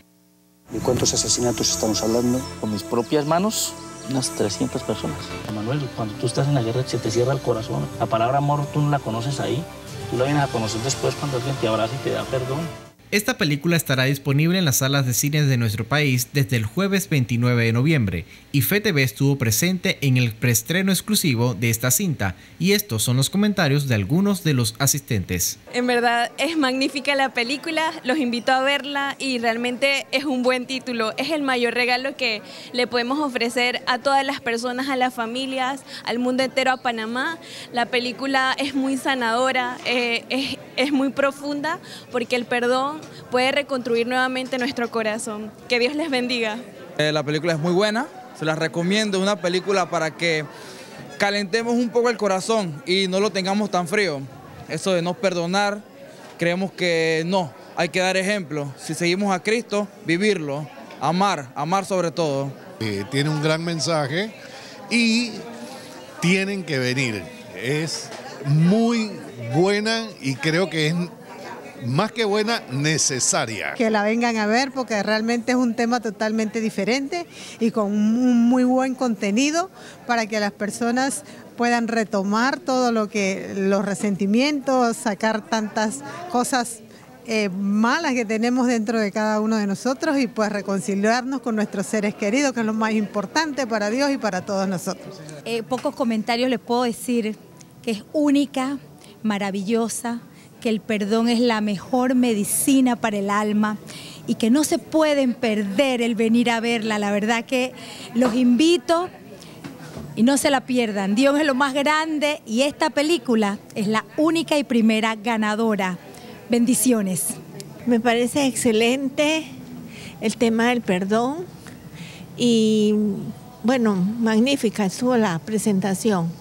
¿De cuántos asesinatos estamos hablando? Con mis propias manos, unas 300 personas. Manuel, cuando tú estás en la guerra se te cierra el corazón. La palabra amor tú no la conoces ahí. Tú la vienes a conocer después cuando alguien te abraza y te da perdón. Esta película estará disponible en las salas de cines de nuestro país desde el jueves 29 de noviembre y FETV estuvo presente en el preestreno exclusivo de esta cinta y estos son los comentarios de algunos de los asistentes. En verdad es magnífica la película, los invito a verla y realmente es un buen título. Es el mayor regalo que le podemos ofrecer a todas las personas, a las familias, al mundo entero, a Panamá. La película es muy sanadora, eh, es, es muy profunda porque el perdón puede reconstruir nuevamente nuestro corazón. Que Dios les bendiga. Eh, la película es muy buena, se la recomiendo, es una película para que calentemos un poco el corazón y no lo tengamos tan frío. Eso de no perdonar, creemos que no, hay que dar ejemplo. Si seguimos a Cristo, vivirlo, amar, amar sobre todo. Eh, tiene un gran mensaje y tienen que venir. Es muy buena y creo que es más que buena, necesaria. Que la vengan a ver porque realmente es un tema totalmente diferente y con un muy buen contenido para que las personas puedan retomar todo lo que los resentimientos, sacar tantas cosas eh, malas que tenemos dentro de cada uno de nosotros y pues reconciliarnos con nuestros seres queridos, que es lo más importante para Dios y para todos nosotros. Eh, pocos comentarios les puedo decir que es única, maravillosa, que el perdón es la mejor medicina para el alma y que no se pueden perder el venir a verla. La verdad que los invito y no se la pierdan. Dios es lo más grande y esta película es la única y primera ganadora. Bendiciones. Me parece excelente el tema del perdón y bueno, magnífica estuvo la presentación.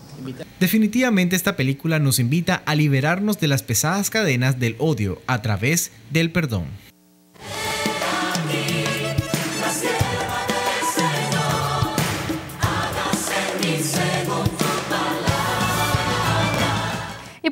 Definitivamente esta película nos invita a liberarnos de las pesadas cadenas del odio a través del perdón.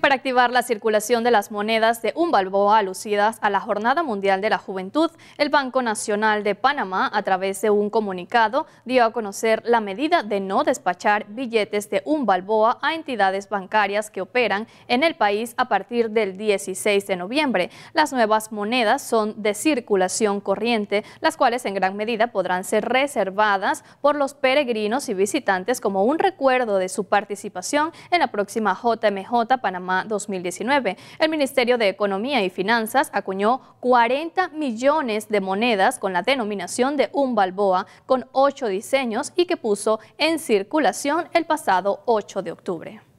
Para activar la circulación de las monedas de un balboa alucidas a la Jornada Mundial de la Juventud, el Banco Nacional de Panamá, a través de un comunicado, dio a conocer la medida de no despachar billetes de un balboa a entidades bancarias que operan en el país a partir del 16 de noviembre. Las nuevas monedas son de circulación corriente, las cuales en gran medida podrán ser reservadas por los peregrinos y visitantes como un recuerdo de su participación en la próxima JMJ Panamá 2019. El Ministerio de Economía y Finanzas acuñó 40 millones de monedas con la denominación de un balboa con ocho diseños y que puso en circulación el pasado 8 de octubre.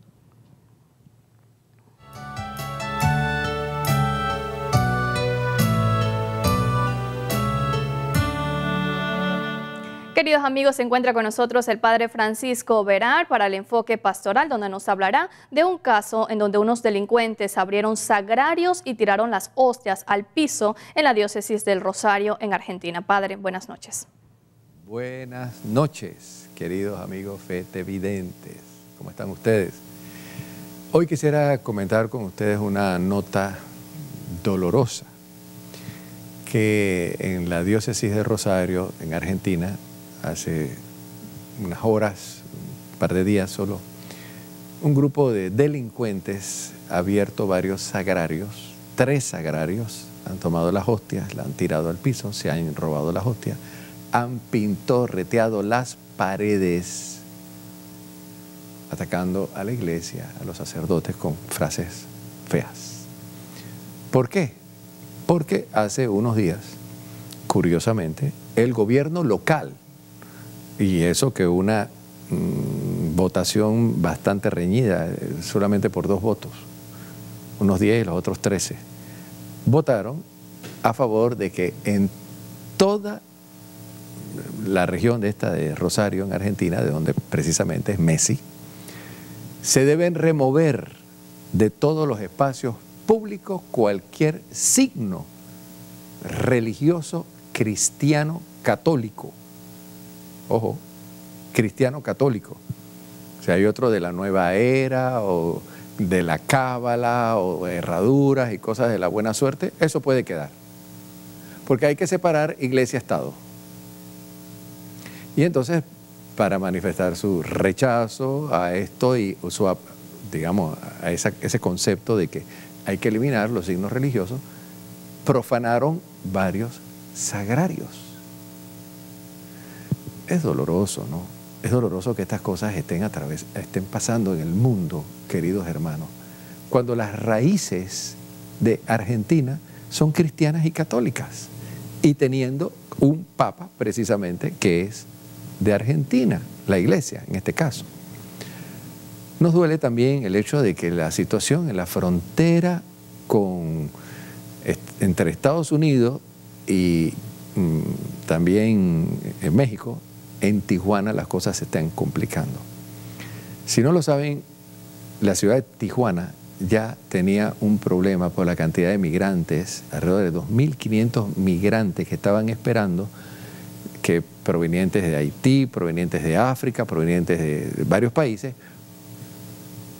Queridos amigos, se encuentra con nosotros el Padre Francisco Verar para el enfoque pastoral, donde nos hablará de un caso en donde unos delincuentes abrieron sagrarios y tiraron las hostias al piso en la diócesis del Rosario, en Argentina. Padre, buenas noches. Buenas noches, queridos amigos fetevidentes. ¿Cómo están ustedes? Hoy quisiera comentar con ustedes una nota dolorosa que en la diócesis de Rosario, en Argentina, hace unas horas, un par de días solo, un grupo de delincuentes ha abierto varios sagrarios, tres sagrarios, han tomado las hostias, la han tirado al piso, se han robado las hostias, han pintorreteado las paredes, atacando a la iglesia, a los sacerdotes con frases feas. ¿Por qué? Porque hace unos días, curiosamente, el gobierno local y eso que una mm, votación bastante reñida, eh, solamente por dos votos, unos 10 y los otros 13, votaron a favor de que en toda la región de esta de Rosario, en Argentina, de donde precisamente es Messi, se deben remover de todos los espacios públicos cualquier signo religioso cristiano católico ojo, cristiano católico. O sea, hay otro de la nueva era o de la cábala o herraduras y cosas de la buena suerte, eso puede quedar. Porque hay que separar iglesia-estado. Y entonces, para manifestar su rechazo a esto y su, digamos, a ese concepto de que hay que eliminar los signos religiosos, profanaron varios sagrarios es doloroso, ¿no? Es doloroso que estas cosas estén, a través, estén pasando en el mundo, queridos hermanos, cuando las raíces de Argentina son cristianas y católicas, y teniendo un papa precisamente que es de Argentina, la iglesia en este caso. Nos duele también el hecho de que la situación en la frontera con, entre Estados Unidos y mm, también en México en Tijuana las cosas se están complicando. Si no lo saben, la ciudad de Tijuana ya tenía un problema por la cantidad de migrantes, alrededor de 2.500 migrantes que estaban esperando, que provenientes de Haití, provenientes de África, provenientes de varios países,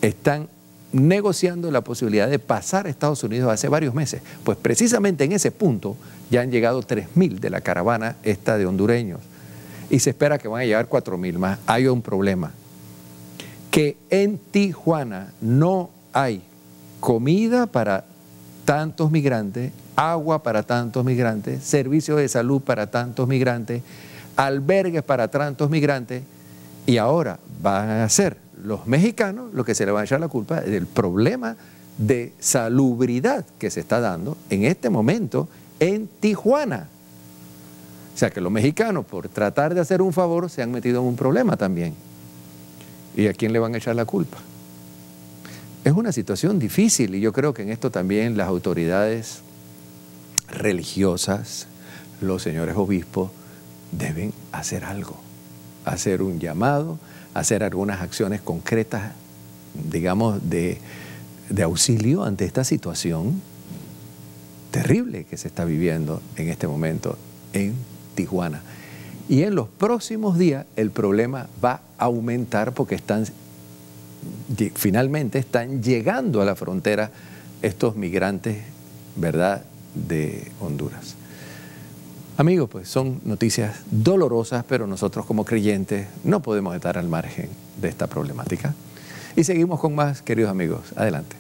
están negociando la posibilidad de pasar a Estados Unidos hace varios meses. Pues precisamente en ese punto ya han llegado 3.000 de la caravana esta de hondureños y se espera que van a llegar 4.000 más. Hay un problema, que en Tijuana no hay comida para tantos migrantes, agua para tantos migrantes, servicios de salud para tantos migrantes, albergues para tantos migrantes, y ahora van a ser los mexicanos los que se le van a echar la culpa del problema de salubridad que se está dando en este momento en Tijuana. O sea que los mexicanos, por tratar de hacer un favor, se han metido en un problema también. ¿Y a quién le van a echar la culpa? Es una situación difícil y yo creo que en esto también las autoridades religiosas, los señores obispos, deben hacer algo, hacer un llamado, hacer algunas acciones concretas, digamos, de, de auxilio ante esta situación terrible que se está viviendo en este momento en Tijuana. Y en los próximos días el problema va a aumentar porque están, finalmente están llegando a la frontera estos migrantes, ¿verdad?, de Honduras. Amigos, pues son noticias dolorosas, pero nosotros como creyentes no podemos estar al margen de esta problemática. Y seguimos con más, queridos amigos. Adelante.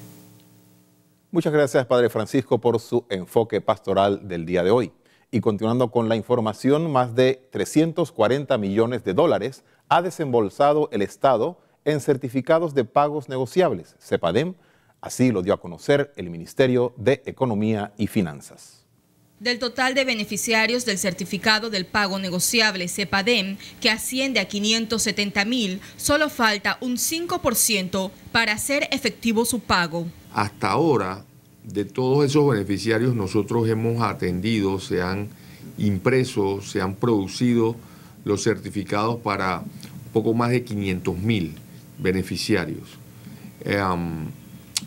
Muchas gracias, Padre Francisco, por su enfoque pastoral del día de hoy. Y continuando con la información, más de 340 millones de dólares ha desembolsado el Estado en certificados de pagos negociables, CEPADEM, así lo dio a conocer el Ministerio de Economía y Finanzas. Del total de beneficiarios del certificado del pago negociable CEPADEM, que asciende a 570 mil, solo falta un 5% para hacer efectivo su pago. Hasta ahora, de todos esos beneficiarios nosotros hemos atendido, se han impreso, se han producido los certificados para un poco más de 500 mil beneficiarios. Em,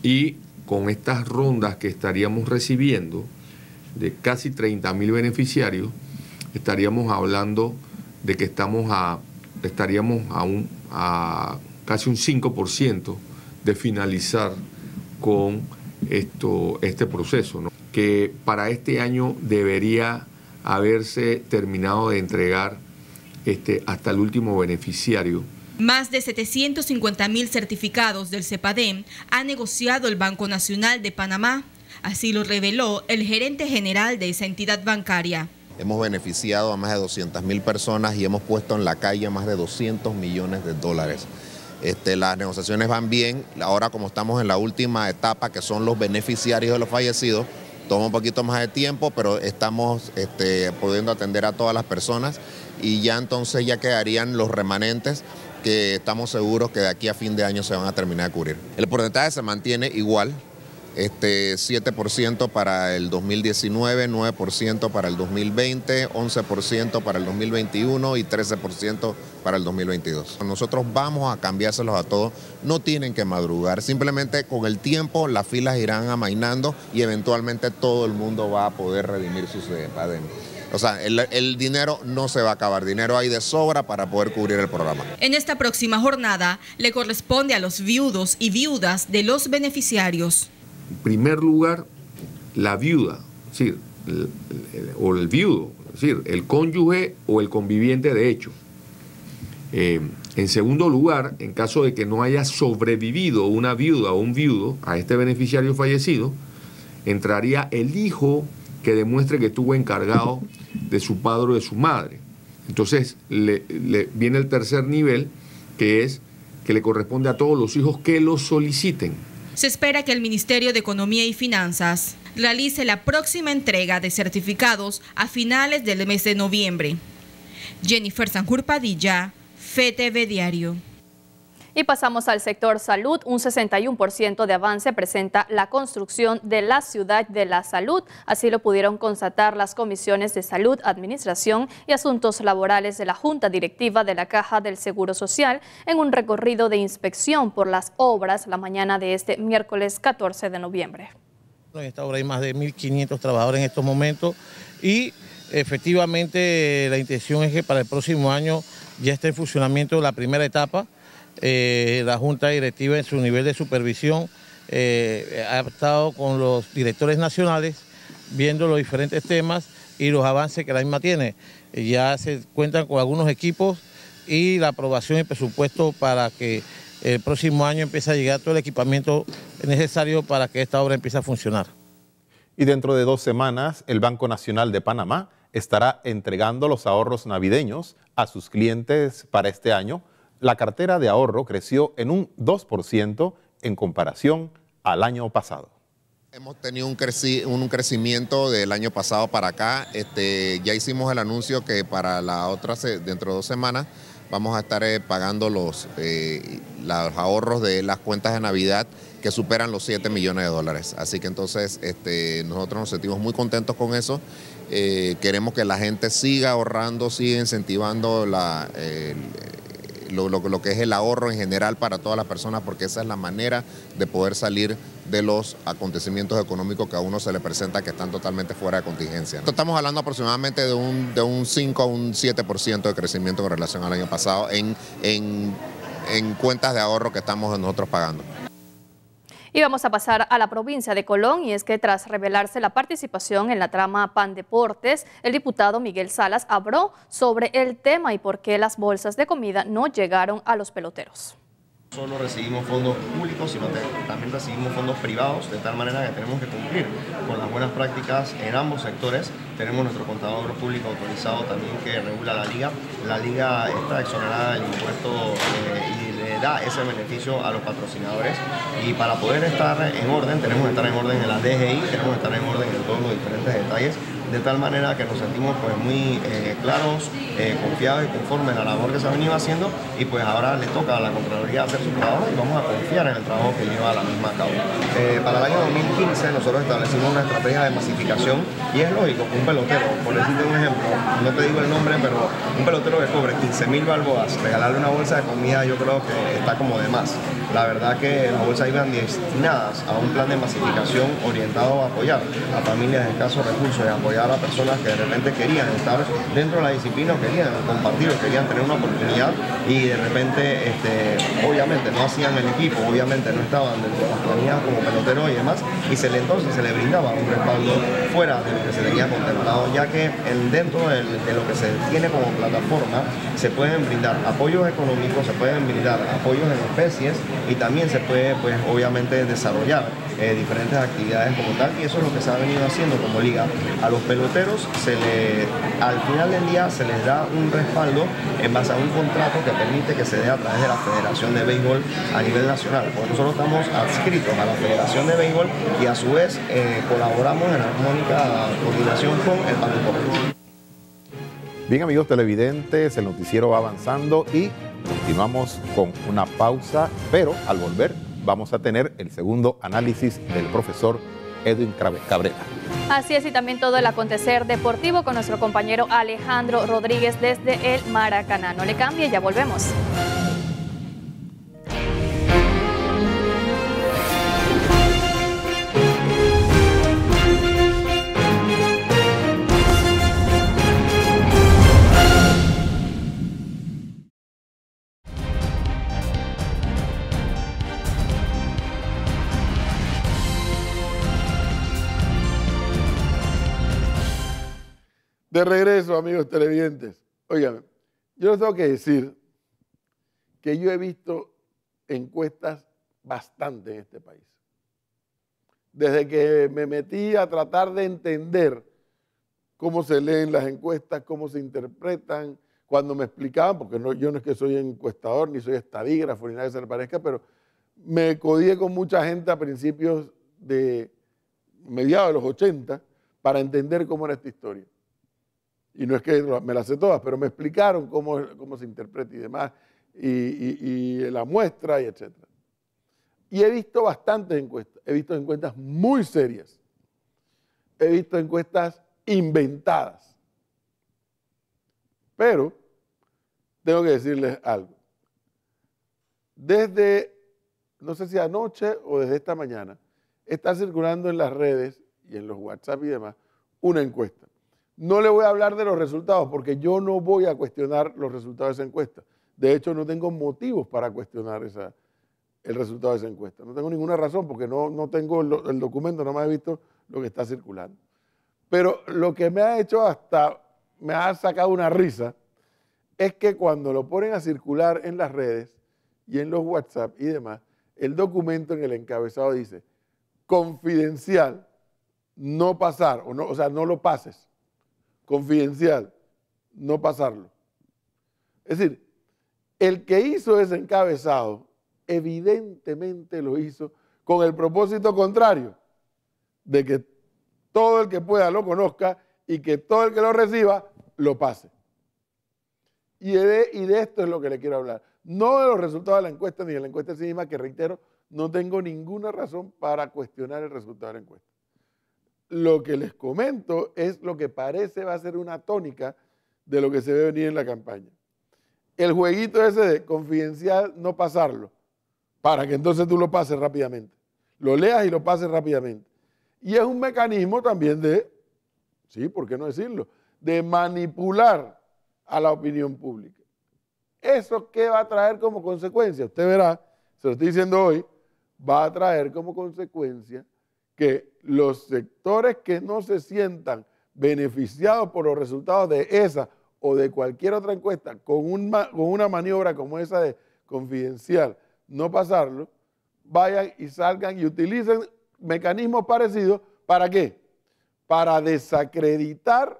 y con estas rondas que estaríamos recibiendo de casi 30 mil beneficiarios, estaríamos hablando de que estamos estaríamos a, un, a casi un 5% de finalizar con esto, este proceso, que para este año debería haberse terminado de entregar este, hasta el último beneficiario. Más de 750 mil certificados del CEPADEM ha negociado el Banco Nacional de Panamá. Así lo reveló el gerente general de esa entidad bancaria. Hemos beneficiado a más de 200 mil personas y hemos puesto en la calle más de 200 millones de dólares. Este, las negociaciones van bien, ahora como estamos en la última etapa, que son los beneficiarios de los fallecidos, toma un poquito más de tiempo, pero estamos este, pudiendo atender a todas las personas y ya entonces ya quedarían los remanentes que estamos seguros que de aquí a fin de año se van a terminar de cubrir. El porcentaje se mantiene igual, este 7% para el 2019, 9% para el 2020, 11% para el 2021 y 13% para el 2022. Nosotros vamos a cambiárselos a todos, no tienen que madrugar, simplemente con el tiempo las filas irán amainando y eventualmente todo el mundo va a poder redimir sus padres. O sea, el, el, dinero no se va a acabar, dinero hay de sobra para poder cubrir el programa. En esta próxima jornada le corresponde a los viudos y viudas de los beneficiarios en primer lugar, la viuda, o el viudo, es decir, el cónyuge o el conviviente de hecho. Eh, en segundo lugar, en caso de que no haya sobrevivido una viuda o un viudo a este beneficiario fallecido, entraría el hijo que demuestre que estuvo encargado de su padre o de su madre. Entonces le, viene el tercer nivel, que es que le corresponde a todos los hijos que lo soliciten. Se espera que el Ministerio de Economía y Finanzas realice la próxima entrega de certificados a finales del mes de noviembre. Jennifer Sanjur Padilla, FTV Diario. Y pasamos al sector salud. Un 61% de avance presenta la construcción de la ciudad de la salud. Así lo pudieron constatar las comisiones de salud, administración y asuntos laborales de la Junta Directiva de la Caja del Seguro Social en un recorrido de inspección por las obras la mañana de este miércoles 14 de noviembre. En esta obra hay más de 1.500 trabajadores en estos momentos y efectivamente la intención es que para el próximo año ya esté en funcionamiento la primera etapa eh, la Junta Directiva en su nivel de supervisión eh, ha estado con los directores nacionales viendo los diferentes temas y los avances que la misma tiene. Ya se cuentan con algunos equipos y la aprobación y presupuesto para que el próximo año empiece a llegar todo el equipamiento necesario para que esta obra empiece a funcionar. Y dentro de dos semanas, el Banco Nacional de Panamá estará entregando los ahorros navideños a sus clientes para este año la cartera de ahorro creció en un 2% en comparación al año pasado. Hemos tenido un, crecimiento del año pasado para acá. Este, ya hicimos el anuncio que para la otra, dentro de dos semanas, vamos a estar eh, pagando los, eh, los ahorros de las cuentas de Navidad que superan los 7 millones de dólares. Así que entonces este, nosotros nos sentimos muy contentos con eso. Eh, queremos que la gente siga ahorrando, siga incentivando la, lo, que es el ahorro en general para todas las personas, porque esa es la manera de poder salir de los acontecimientos económicos que a uno se le presenta que están totalmente fuera de contingencia. Estamos hablando aproximadamente de un, de un 5 a un 7% de crecimiento con relación al año pasado en, en, en cuentas de ahorro que estamos nosotros pagando. Y vamos a pasar a la provincia de Colón y es que tras revelarse la participación en la trama Pan Deportes, el diputado Miguel Salas habló sobre el tema y por qué las bolsas de comida no llegaron a los peloteros solo recibimos fondos públicos, sino también recibimos fondos privados, de tal manera que tenemos que cumplir con las buenas prácticas en ambos sectores. Tenemos nuestro contador público autorizado también que regula la liga. La liga está exonerada del impuesto eh, y le da ese beneficio a los patrocinadores. Y para poder estar en orden, tenemos que estar en orden en la DGI, tenemos que estar en orden en todos los diferentes detalles de tal manera que nos sentimos pues muy eh, claros, eh, confiados y conformes en la labor que se ha venido haciendo y pues ahora le toca a la Contraloría hacer su trabajo y vamos a confiar en el trabajo que lleva la misma a cabo. Eh, para el año 2015 nosotros establecimos una estrategia de masificación y es lógico un pelotero, por decirte un ejemplo, no te digo el nombre, pero un pelotero que cobre 15 mil balboas, regalarle una bolsa de comida yo creo que está como de más. La verdad que las bolsas iban destinadas a un plan de masificación orientado a apoyar a familias de escasos recursos y apoyar a personas que de repente querían estar dentro de la disciplina o querían compartir querían tener una oportunidad y de repente este, obviamente no hacían el equipo, obviamente no estaban dentro de las planillas como peloteros y demás y se le, entonces se le brindaba un respaldo fuera de lo que se tenía contemplado ya que dentro de lo que se tiene como plataforma se pueden brindar apoyos económicos, se pueden brindar apoyos en especies y también se puede pues obviamente desarrollar eh, diferentes actividades como tal y eso es lo que se ha venido haciendo como liga. A los peloteros se le, al final del día se les da un respaldo en base a un contrato que permite que se dé a través de la Federación de Béisbol a nivel nacional, porque nosotros estamos adscritos a la Federación de Béisbol y a su vez eh, colaboramos en armónica coordinación con el Banco Bien amigos televidentes, el noticiero va avanzando y continuamos con una pausa, pero al volver vamos a tener el segundo análisis del profesor Edwin Cabrera. Así es, y también todo el acontecer deportivo con nuestro compañero Alejandro Rodríguez desde el Maracaná. No le cambie, ya volvemos. De regreso, amigos televidentes. Oigan, yo les tengo que decir que yo he visto encuestas bastante en este país. Desde que me metí a tratar de entender cómo se leen las encuestas, cómo se interpretan, cuando me explicaban, porque yo no es que soy encuestador, ni soy estadígrafo, ni nada que se le parezca, pero me codié con mucha gente a principios de mediados de los 80 para entender cómo era esta historia y no es que me las sé todas, pero me explicaron cómo, cómo se interpreta y demás, y, la muestra y etc. Y he visto bastantes encuestas, he visto encuestas muy serias, he visto encuestas inventadas, pero tengo que decirles algo. Desde, no sé si anoche o desde esta mañana, está circulando en las redes y en los WhatsApp y demás una encuesta no le voy a hablar de los resultados porque yo no voy a cuestionar los resultados de esa encuesta. De hecho, no tengo motivos para cuestionar el resultado de esa encuesta. No tengo ninguna razón porque no, no tengo el, el documento, no me he visto lo que está circulando. Pero lo que me ha hecho hasta, me ha sacado una risa, es que cuando lo ponen a circular en las redes y en los WhatsApp y demás, el documento en el encabezado dice, confidencial, no pasar, o, no, o sea, no lo pases confidencial, no pasarlo. Es decir, el que hizo ese encabezado, evidentemente lo hizo con el propósito contrario, de que todo el que pueda lo conozca y que todo el que lo reciba lo pase. Y de, esto es lo que le quiero hablar. No de los resultados de la encuesta ni de la encuesta en sí misma, que reitero, no tengo ninguna razón para cuestionar el resultado de la encuesta. Lo que les comento es lo que parece va a ser una tónica de lo que se ve venir en la campaña. El jueguito ese de confidencial, no pasarlo, para que entonces tú lo pases rápidamente. Lo leas y lo pases rápidamente. Y es un mecanismo también de, sí, ¿por qué no decirlo? De manipular a la opinión pública. ¿Eso qué va a traer como consecuencia? Usted verá, se lo estoy diciendo hoy, va a traer como consecuencia que los sectores que no se sientan beneficiados por los resultados de esa o de cualquier otra encuesta con, una maniobra como esa de confidencial, no pasarlo, vayan y salgan y utilicen mecanismos parecidos. ¿Para qué? Para desacreditar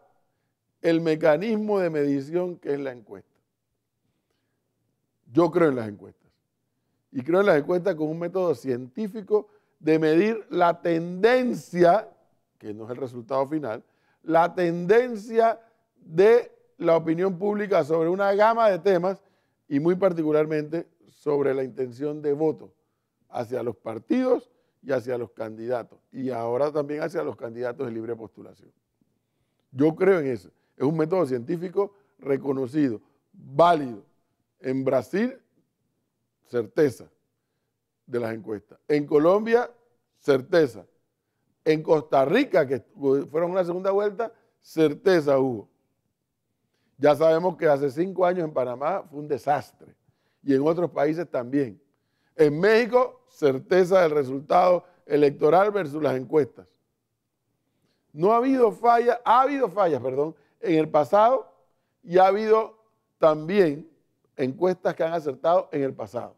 el mecanismo de medición que es la encuesta. Yo creo en las encuestas. Y creo en las encuestas con un método científico de medir la tendencia, que no es el resultado final, la tendencia de la opinión pública sobre una gama de temas y muy particularmente sobre la intención de voto hacia los partidos y hacia los candidatos y ahora también hacia los candidatos de libre postulación. Yo creo en eso. Es un método científico reconocido, válido. En Brasil, certeza de las encuestas. En Colombia, certeza. En Costa Rica, que fueron una segunda vuelta, certeza hubo. Ya sabemos que hace cinco años en Panamá fue un desastre y en otros países también. En México, certeza del resultado electoral versus las encuestas. No ha habido fallas, ha habido fallas, perdón, en el pasado y ha habido también encuestas que han acertado en el pasado.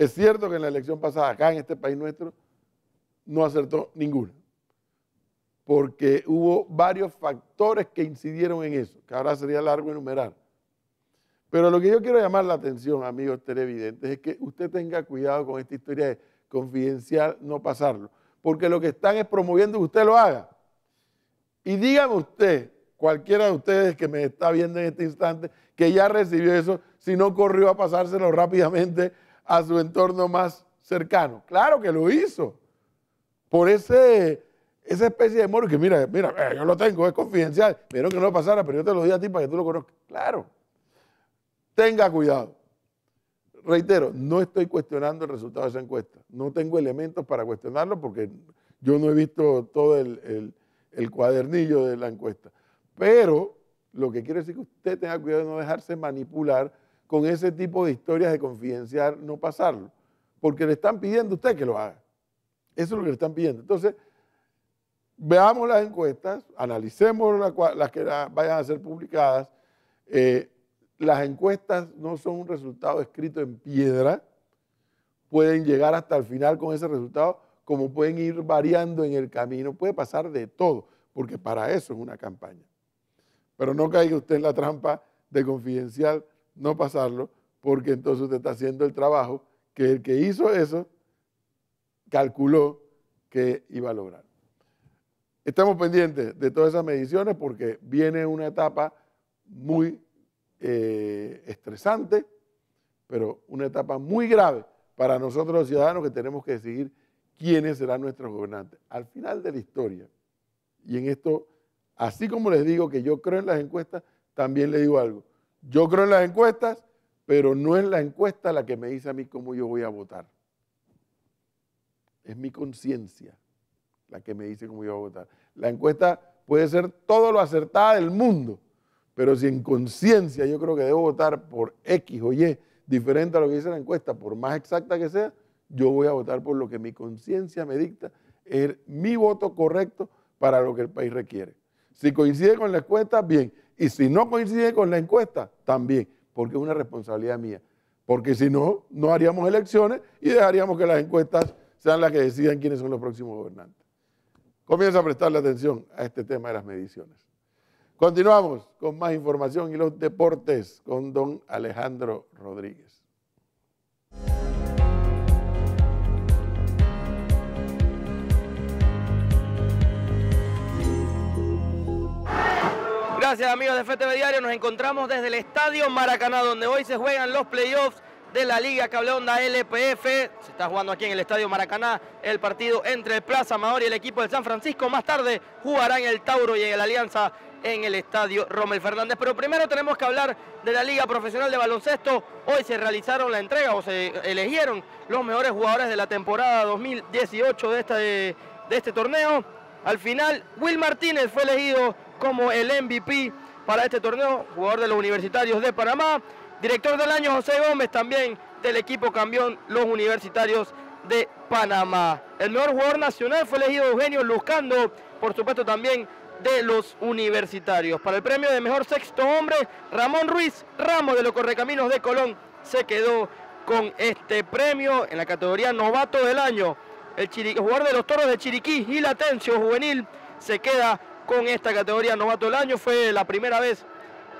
Es cierto que en la elección pasada, acá en este país nuestro, no acertó ninguna, porque hubo varios factores que incidieron en eso, que ahora sería largo enumerar. Pero lo que yo quiero llamar la atención, amigos televidentes, es que usted tenga cuidado con esta historia de confidencial, no pasarlo, porque lo que están es promoviendo que usted lo haga. Y dígame usted, cualquiera de ustedes que me está viendo en este instante, que ya recibió eso, si no corrió a pasárselo rápidamente a su entorno más cercano. Claro que lo hizo. Por ese, esa especie de amor que mira, mira, eh, yo lo tengo, es confidencial. Vieron que no lo pasara, pero yo te lo di a ti para que tú lo conozcas. Claro. Tenga cuidado. Reitero, no estoy cuestionando el resultado de esa encuesta. No tengo elementos para cuestionarlo porque yo no he visto todo el, el cuadernillo de la encuesta. Pero lo que quiero decir es que usted tenga cuidado de no dejarse manipular con ese tipo de historias de confidenciar, no pasarlo. Porque le están pidiendo a usted que lo haga. Eso es lo que le están pidiendo. Entonces, veamos las encuestas, analicemos las, que vayan a ser publicadas. Eh, las encuestas no son un resultado escrito en piedra, pueden llegar hasta el final con ese resultado, como pueden ir variando en el camino, puede pasar de todo, porque para eso es una campaña. Pero no caiga usted en la trampa de confidencial, no pasarlo, porque entonces usted está haciendo el trabajo que el que hizo eso calculó que iba a lograr. Estamos pendientes de todas esas mediciones porque viene una etapa muy eh, estresante, pero una etapa muy grave para nosotros los ciudadanos que tenemos que decidir quiénes serán nuestros gobernantes. Al final de la historia, y en esto, así como les digo que yo creo en las encuestas, también les digo algo. Yo creo en las encuestas, pero no es la encuesta la que me dice a mí cómo yo voy a votar. Es mi conciencia la que me dice cómo yo voy a votar. La encuesta puede ser todo lo acertada del mundo, pero si en conciencia yo creo que debo votar por X o Y, diferente a lo que dice la encuesta, por más exacta que sea, yo voy a votar por lo que mi conciencia me dicta, es mi voto correcto para lo que el país requiere. Si coincide con la encuesta, bien. Y si no coincide con la encuesta, también, porque es una responsabilidad mía. Porque si no, no haríamos elecciones y dejaríamos que las encuestas sean las que decidan quiénes son los próximos gobernantes. Comienza a prestarle atención a este tema de las mediciones. Continuamos con más información y los deportes con don Alejandro Rodríguez. Gracias amigos de FTV Diario, nos encontramos desde el Estadio Maracaná, donde hoy se juegan los playoffs de la Liga Cableonda LPF. Se está jugando aquí en el Estadio Maracaná el partido entre Plaza Amador y el equipo del San Francisco. Más tarde jugarán el Tauro y el Alianza en el Estadio Rommel Fernández. Pero primero tenemos que hablar de la Liga Profesional de Baloncesto. Hoy se realizaron la entrega o se eligieron los mejores jugadores de la temporada 2018 de este, de este torneo. Al final, Will Martínez fue elegido como el MVP para este torneo, jugador de los universitarios de Panamá. Director del año José Gómez también del equipo campeón los universitarios de Panamá. El mejor jugador nacional fue elegido Eugenio Luzcando, por supuesto también de los universitarios. Para el premio de mejor sexto hombre, Ramón Ruiz Ramos de los Correcaminos de Colón se quedó con este premio en la categoría novato del año. El, jugador de los Toros de Chiriquí, Gil Atencio, juvenil, se queda con esta categoría novato del año. Fue la primera vez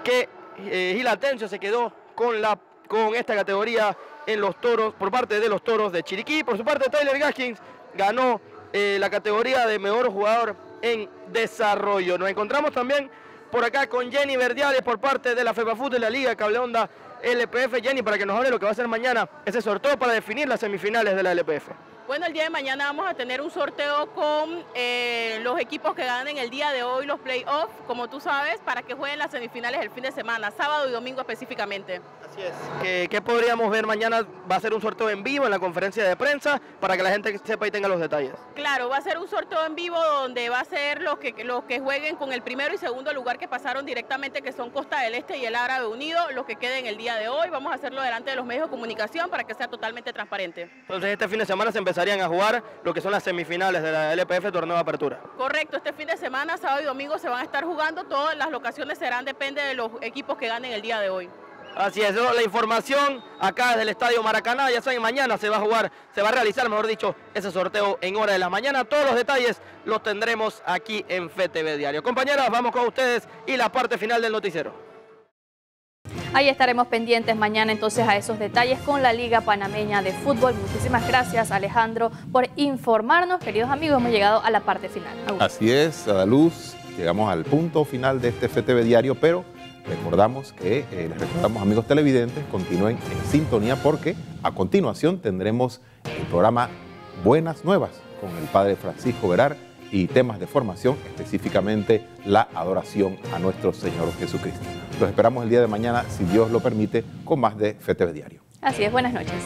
que eh, Gil Atencio se quedó con, la, con esta categoría en los toros, por parte de los toros de Chiriquí. Por su parte, Tyler Gaskins ganó eh, la categoría de mejor jugador en desarrollo. Nos encontramos también por acá con Jenny Verdiales por parte de la FEPAFUT de la Liga Cable Onda LPF. Jenny, para que nos hable lo que va a ser mañana ese sorteo para definir las semifinales de la LPF. Bueno, el día de mañana vamos a tener un sorteo con eh, los equipos que ganen el día de hoy los playoffs, como tú sabes, para que jueguen las semifinales el fin de semana, sábado y domingo específicamente. Así es. ¿Qué, podríamos ver mañana? Va a ser un sorteo en vivo en la conferencia de prensa para que la gente sepa y tenga los detalles. Claro, va a ser un sorteo en vivo donde va a ser los que, los que jueguen con el primero y segundo lugar que pasaron directamente, que son Costa del Este y el Árabe Unido, los que queden el día de hoy. Vamos a hacerlo delante de los medios de comunicación para que sea totalmente transparente. Entonces este fin de semana se empezará a jugar lo que son las semifinales de la LPF Torneo de Apertura. Correcto, este fin de semana, sábado y domingo se van a estar jugando, todas las locaciones serán, depende de los equipos que ganen el día de hoy. Así es, la información acá desde el Estadio Maracaná, ya saben, mañana se va a jugar, se va a realizar, mejor dicho, ese sorteo en hora de la mañana. Todos los detalles los tendremos aquí en FTV Diario. Compañeras, vamos con ustedes y la parte final del noticiero. Ahí estaremos pendientes mañana entonces a esos detalles con la Liga Panameña de Fútbol. Muchísimas gracias Alejandro por informarnos. Queridos amigos, hemos llegado a la parte final. Así es, luz llegamos al punto final de este FTV diario, pero recordamos que, eh, les recordamos amigos televidentes, continúen en sintonía porque a continuación tendremos el programa Buenas Nuevas con el Padre Francisco Verar y temas de formación, específicamente la adoración a nuestro Señor Jesucristo. Los esperamos el día de mañana, si Dios lo permite, con más de FETV Diario. Así es, buenas noches.